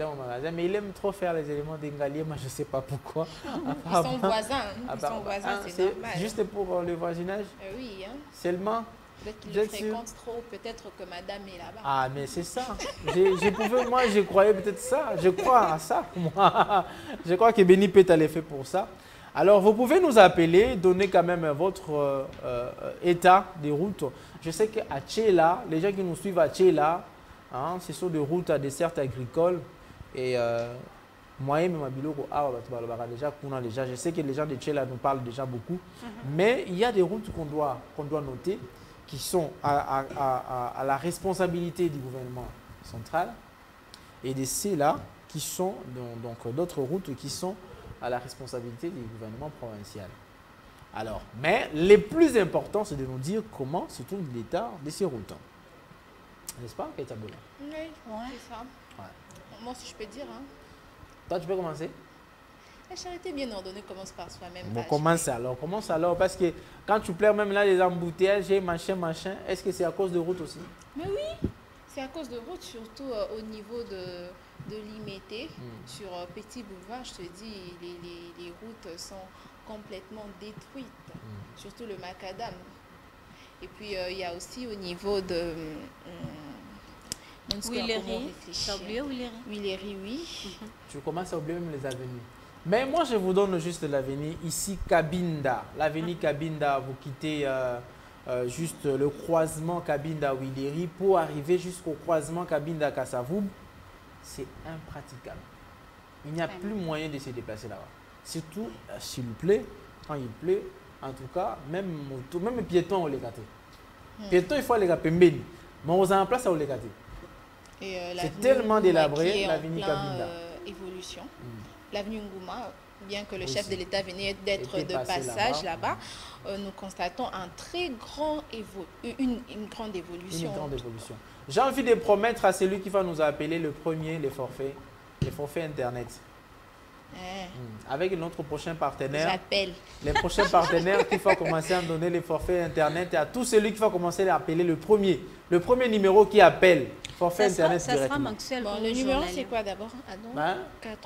au magasin, mais il aime trop faire les éléments d'Engalier, moi je ne sais pas pourquoi. <laughs> Ils sont voisins, ils sont voisins, c'est normal. Juste pour euh, le voisinage euh, Oui. Hein. Seulement Peut-être qu'il le fréquente trop, peut-être que madame est là-bas. Ah, mais c'est ça. moi, je croyais peut-être ça. Je crois à ça, <laughs> moi. Je crois que Béni Pét allait fait pour ça. Alors, vous pouvez nous appeler, donner quand même votre euh, état des routes. Je sais qu'à Tchéla, les gens qui nous suivent à Tchéla, hein, ce sont des routes à dessert agricole. Et euh, moi, même déjà, déjà, je sais que les gens de Tchela nous parlent déjà beaucoup, mhm. mais il y a des routes qu'on doit, qu'on doit noter qui sont à, à, à, la responsabilité du gouvernement central et de ceux-là qui sont donc d'autres routes qui sont à la responsabilité du gouvernement provincial. Alors, mais le plus important, c'est de nous dire comment se trouve l'état de ces routes. N'est-ce pas, Ketabola Oui, c'est ça. Moi, si je peux dire. Hein. Toi, tu peux commencer La charité bien ordonnée commence par soi-même. Bon, commence alors, commence alors. Parce que quand tu pleures même là les embouteillages, machin, machin, est-ce que c'est à cause de route aussi? Mais oui, c'est à cause de route, surtout euh, au niveau de, de l'IMT. Hmm. Sur euh, Petit Boulevard, je te dis, les, les, les routes sont complètement détruites, hmm. surtout le macadam. Et puis, euh, il y a aussi au niveau de... Oublié oui. Tu commences à oublier même les avenirs. Mais moi, je vous donne juste l'avenir. Ici, Kabinda. L'avenir Kabinda, vous quittez euh, euh, juste le croisement Kabinda-Willery pour arriver jusqu'au croisement Kabinda-Kassavoub. C'est impraticable. Il n'y a plus moyen de se déplacer là-bas. Surtout, euh, s'il plaît, quand il plaît, en tout cas, même moto, même piéton, on les gâte. Hmm. Piéton, il faut les gâter. Mais on a en place, on les gâte. Euh, c'est tellement délabré, l'avenue Kabinda. Euh, évolution. Hmm. L'avenue Ngouma, bien que le chef de l'État venait d'être de passage là-bas, euh, nous constatons un très grand une, une, grande évolution. Une grande évolution. J'ai envie de promettre à celui qui va nous appeler le premier, les forfaits, les forfaits Internet. Hmm. Avec notre prochain partenaire. Les prochains partenaires qui vont commencer à donner les forfaits Internet et à tout celui qui va commencer à appeler le premier. Le premier numéro qui appelle forfait ça Internet sera, ça sera mensuel bon, Le numéro, c'est quoi d'abord? Ah ben,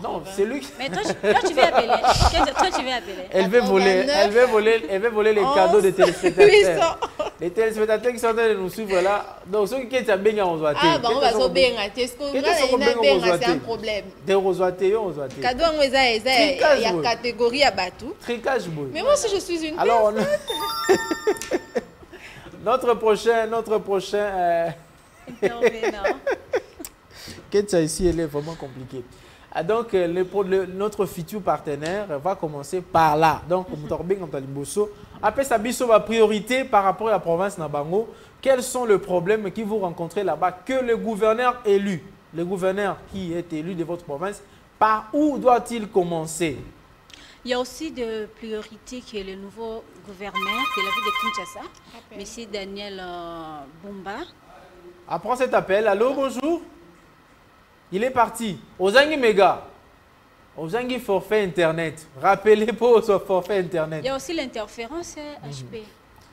Non, c'est lui qui... Mais toi, toi, tu vas appeler. <laughs> toi, tu vas appeler. Elle veut voler, elle veut voler, elle veut voler les cadeaux des <laughs> téléspectateurs. les téléspectateurs qui sont en train de nous suivre là, donc ceux qui sont bien en zoaté. Ah, bon, on va se bien à Est-ce qu'on va c'est un problème Des rosoatés, on zoaté. Cadeau, on va il y a catégorie à Batou. Tricage, boy. Mais moi aussi, je suis une Alors, <laughs> notre prochain, notre prochain. Intervenant. <laughs> Ketcha ici, elle est vraiment compliquée. Ah, donc, euh, le, notre futur partenaire va commencer par là. Donc, après ça, ma priorité par rapport à la province Nabango. Quels sont les problèmes que vous rencontrez là-bas que le gouverneur élu, le gouverneur qui est élu de votre province, par où doit-il commencer? Il y a aussi des priorités que le nouveau gouverneur de la ville de Kinshasa, M. Daniel euh, Bumba. Après cet appel, allô, bonjour. Il est parti. Ozangi Mega. Ozangi forfait Internet. Rappelez pour son forfait Internet. Il y a aussi l'interférence HP. Mhm.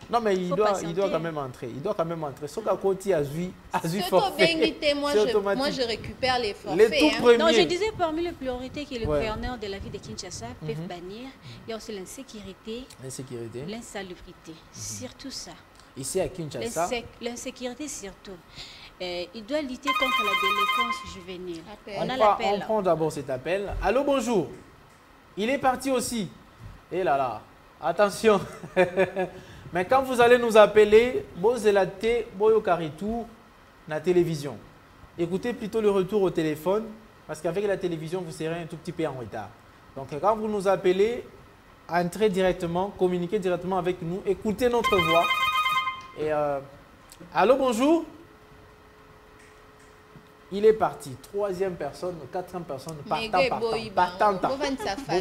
Non, mais il doit, il doit quand même entrer. Il doit quand même entrer. Sauf qu'à côté, a vu, a vu forfait. Moi je, moi, je récupère les forfaits. Les tout hein. Non, je disais parmi les priorités que le gouverneur de la ville de Kinshasa peuvent mhm. bannir, il y a aussi l'insécurité, l'insécurité, l'insalubrité. Mhm. Surtout ça. Ici à Kinshasa. L'insécurité surtout. Euh, il doit lutter contre la délinquance juvénile. On, a l'appel. On prend d'abord cet appel. Allô, bonjour. Il est parti aussi. Et eh là là, attention. <laughs> Mais quand vous allez nous appeler, Bozelate, Boyokaritou, la télévision. Écoutez plutôt le retour au téléphone, parce qu'avec la télévision, vous serez un tout petit peu en retard. Donc quand vous nous appelez, entrez directement, communiquez directement avec nous, écoutez notre voix. Et euh, allô, bonjour. Il est parti. Troisième personne, quatrième personne, partant, partant, partant.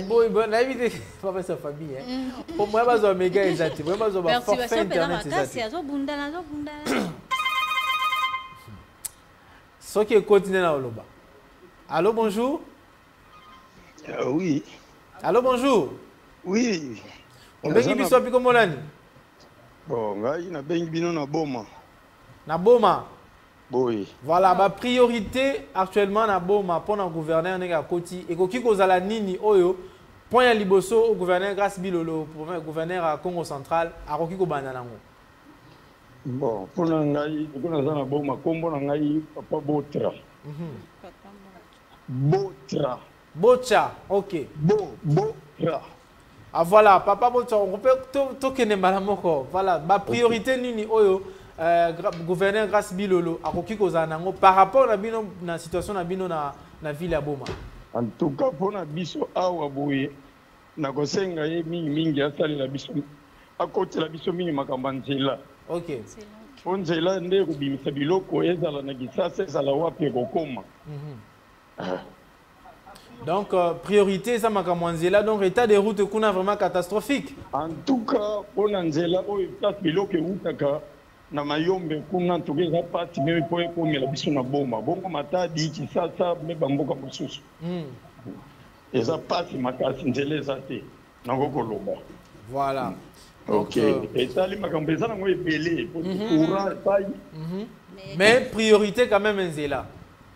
Bobo, bon, la vie pas <laughs> sa famille. Pour moi, je suis méga exact. Moi, je suis forfait internet exact. Ce qui est continué dans le Allô, bonjour. Uh, oui. Allô, bonjour. Oui. On biso api kombo nani? Bon, ngai na bengi bino na boma. Na boma? Oui. Voilà, ma priorité actuellement na boma pour le gouverneur nega koti et koki kozala nini oyo point ya liboso au gouverneur grâce bilolo gouverneur à Congo central a koki ko bana nango. Bon, pour na ngai ko na zana boma kombo na ngai papa botra. Mhm. Botra. Bocha, OK. Bo, botra. Ah voilà, papa botra, on peut to to kene moko. Voilà, ma priorité nini oyo euh, gouverneur grâce bilolo akoki kozala nango par rapport na bino na situation na bino na, na ville ya boma. En tout cas mpona biso awa boye nakosenga ye mingimingi asalela biso akotela biso mingi makambo ya nzela. Ok. Mpo nzela nde ekobimisa biloko ezala na kisasa ezala wapi ekokóma mm -hmm. Donc, euh, priorité, ça m'a nzela donc état de route kuna vraiment catastrophique. En tout cas, pour nzela oyo place biloko eutaka na mayombe kuna toke eza pasi meme mpo ekomela biso na boma bongo matadi kisasa me bamboka mosusu. Mm. eza pasi makasi nzela eza te nango koloba voilà. Ok. euh, etali makambo eza nango ebele mhm. courant epai mhm. mais priorité quand même nzela.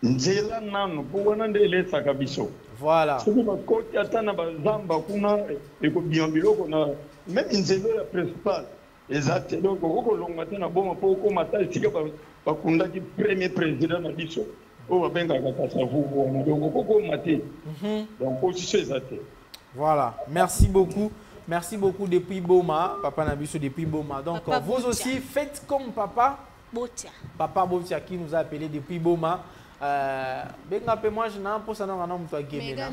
Nzela nano mpo wana nde elesaka biso voilà. Soki bakoti ata na bazamba kuna ekobima biloko na meme nzela ya principale eza te donc okolonga te na boma mpo okóma ta esika bakundaki premier président na biso oyo babengaka kasavubu wana. Donc okokóma te. Donc position eza te. Voilà. Merci beaucoup. Merci beaucoup depuis boma papa na biso depuis boma. Donc papa vous Boutia. aussi faites comme papa. Botia. papa Botia qui nous a appelé depuis boma benga mpe moi je na mposa nanga na moto agemena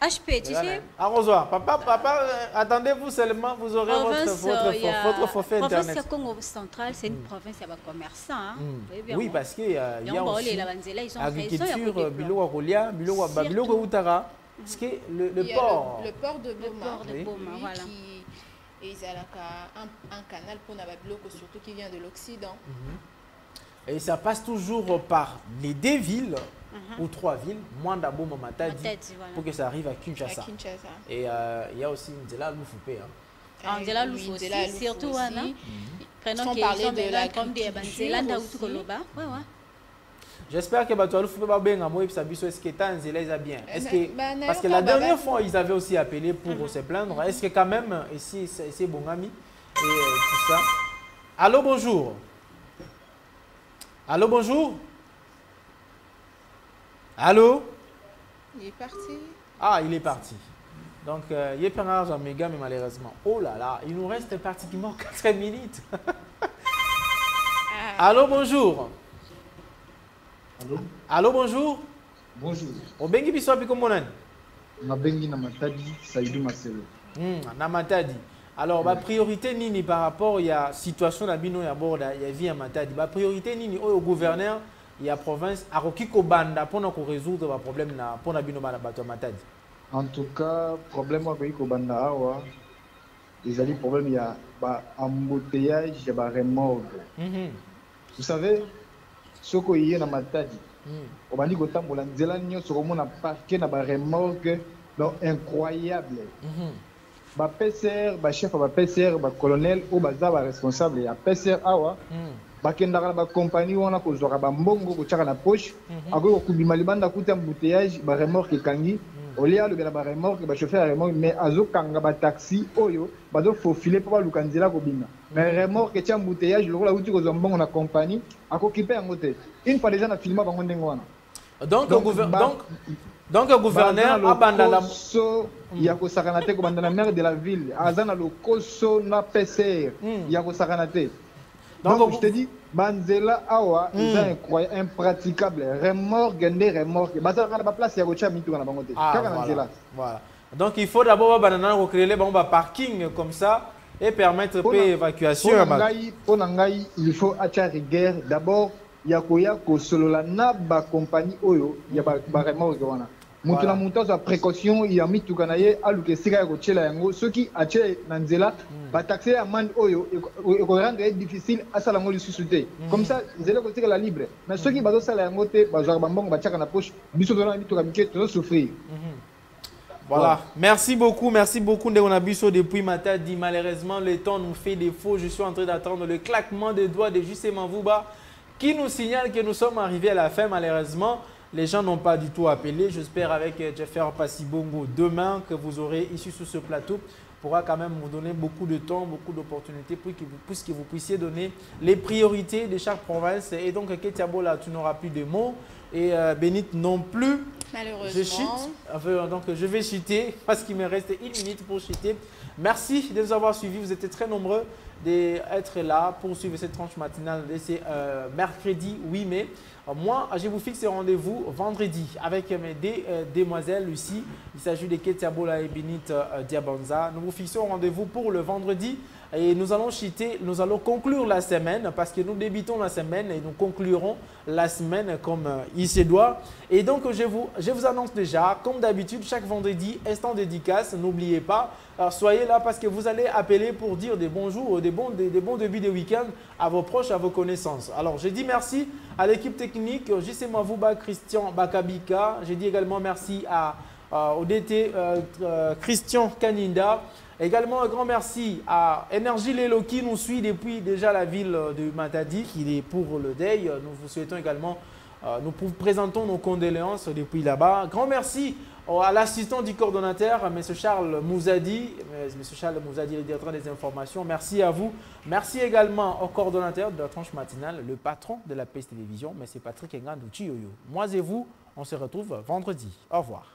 HP, tu sais. Arrosoir. Papa, papa, euh, attendez-vous seulement, vous aurez votre, votre, euh, votre forfait Internet. La province Congo central, c'est une mm. province à commerçants. Hein. Mm. Oui, parce qu'il y a, y a aussi agriculture, bilo kolia, bilo bilo koutara. Parce que le, le port. Le, le port de Boma. Le port de oui. Boma, voilà. Qui, et ils ont un, un canal pour Nababilo, surtout qui vient de l'Occident. Mm -hmm. Et ça passe toujours par les deux villes. -hmm. ou trois villes, Mwanda Boma Matadi, voilà. pour que ça arrive à Kinshasa. À Kinshasa. Et euh, il y a aussi Ndela Loufoupé. Hein. Ah, Ndela Loufou aussi, surtout, aussi. Hein, Prenons Sans parler de la comme des Banzela Koloba. Ouais, ouais. J'espère que Bato Aloufoupe va bien et Sabiso, est-ce que Tanzela est bien? Est-ce que parce que la dernière fois ils avaient aussi appelé pour se plaindre, est-ce que quand même ici c'est Bongami? Et euh, tout ça Allô, bonjour. Allô, bonjour. Allô? Il est parti. Ah, il est parti. Donc, euh, il est pas un méga, mais malheureusement. Oh là là, il nous reste pratiquement <laughs> 4 minutes. Allô, bonjour. Allô? Allô, bonjour. Bonjour. Obengi biso api kombo nani nabengi na matadi saïdou maselo Hmm, alors bapriorité nini par rapport ya situation na bino ya borda ya vie ya matadi. Bapriorité nini oyo gouverneur ya province akoki kobanda mpona korésoudre baproblème na mpona bino bana bato ya matadi. En tout cas problème akoki kobanda awa ezali problème ya baembouteillage ya baremorgue Mhm. vous savez soki oye na matadi Hmm. obandi kotambola nzela nyonso komona parke na baremorgue donc incroyable Mhm. bapcr bachef ya bapcr bacolonel oyo baza baresponsable ya pcr awa Hmm. bakendaka na bakompagnie wana kozwaka bambongo kotiaka na poche Mhm. akoki kokubima libanda akuti embouteillage baremorke ekangi olia alobela baremorke bachauffeur ya remorke mais azokanga bataxi oyo bazofaufile mpo baluka nzela kobima mais remorke etia embouteillage lokola auti kozwa mbongo na compagnie akoki mpe yango te une fois déjà na filima bango ndenge wana donc Donc, ba- donc donc gouverneur baza na abanda na lokoso ya kosakana te kobanda na maire de la ville aza na lokoso na pcr ya kosakana te Donc, donc je te dis banzela awa eza Mm. incroyable impraticable remorque nde remorque bazalaka na baplace ya kotia mituka na bango te Ah, kaka na voilà. nzela Voilà. Donc il faut d'abord babanda na recréer bon ba parking comme ça et permettre Mpo pe na- évacuation ya na bato. na ngai il faut atia rigueur d'abord ya koya kosolola na bakompagnie oyo ya ba- baremorque wana. Moto na moto azwa précaution ya mituka na ye aluka esika ya kotiela yango. Soki atie na nzela bataxe ya amande oyo eko- ekorendre ye difficile asala yango lisusu te. Comme ça nzela ekotikala libre. Mais soki bazosala yango te bazwaka bambongo batiaka na poche biso toza na mituka mike tozosouffrir Voilà. Merci beaucoup, merci beaucoup Ndegonabiso depuis Matadi. Malheureusement, le temps nous fait défaut. Je suis en train d'attendre le claquement des doigts de Jussi Mavouba qui nous signale que nous sommes arrivés à la fin. Malheureusement, les gens n'ont pas du tout appelé. J'espère avec euh, Jeffer Passibongo demain que vous aurez ici sur ce plateau pourra quand même vous donner beaucoup de temps, beaucoup d'opportunités pour que vous, puisque vous puissiez donner les priorités de chaque province. Et donc, Ketiabola, tu n'auras plus de mots. Et euh, Bénite non plus. Malheureusement. Je chute. Enfin, donc, je vais chuter <laughs> parce qu'il me reste une minute pour chuter. Merci de nous avoir suivis. Vous étiez très nombreux d'être là pour suivre cette tranche matinale de ce euh, mercredi 8 mai. Euh, Moi, je vous fixe rendez-vous vendredi avec mes euh, demoiselles Lucie. Il s'agit de Ketiabola et Benite euh, Diabanza. Nous vous fixons rendez-vous pour le vendredi et nous allons chuter, nous allons conclure la semaine parce que nous débutons la semaine et nous conclurons la semaine comme euh, il se doit. Et donc, je vous, je vous annonce déjà, comme d'habitude, chaque vendredi, instant dédicace, n'oubliez pas, soyez là parce que vous allez appeler pour dire des bonjours, des bons, des, bons débuts de week-end à vos proches, à vos connaissances. Alors, je dis merci à l'équipe technique, JC Mavouba, Christian Bakabika. Je dis également merci à, à- euh, euh, Christian Kaninda. Également un grand merci à Énergie Lelo qui nous suit depuis déjà la ville de Matadi, qui est pour le deuil. Nous vous souhaitons également, euh, nous présentons nos condoléances depuis là-bas. Grand merci euh, à l'assistant du coordonnateur, M. Charles Mouzadi. Euh, M. Charles Mouzadi, le directeur des informations. Merci à vous. Merci également au coordonnateur de la tranche matinale, le patron de la PES Télévision, M. Patrick Engandou Chiyoyo. Moi et vous, on se retrouve vendredi. Au revoir.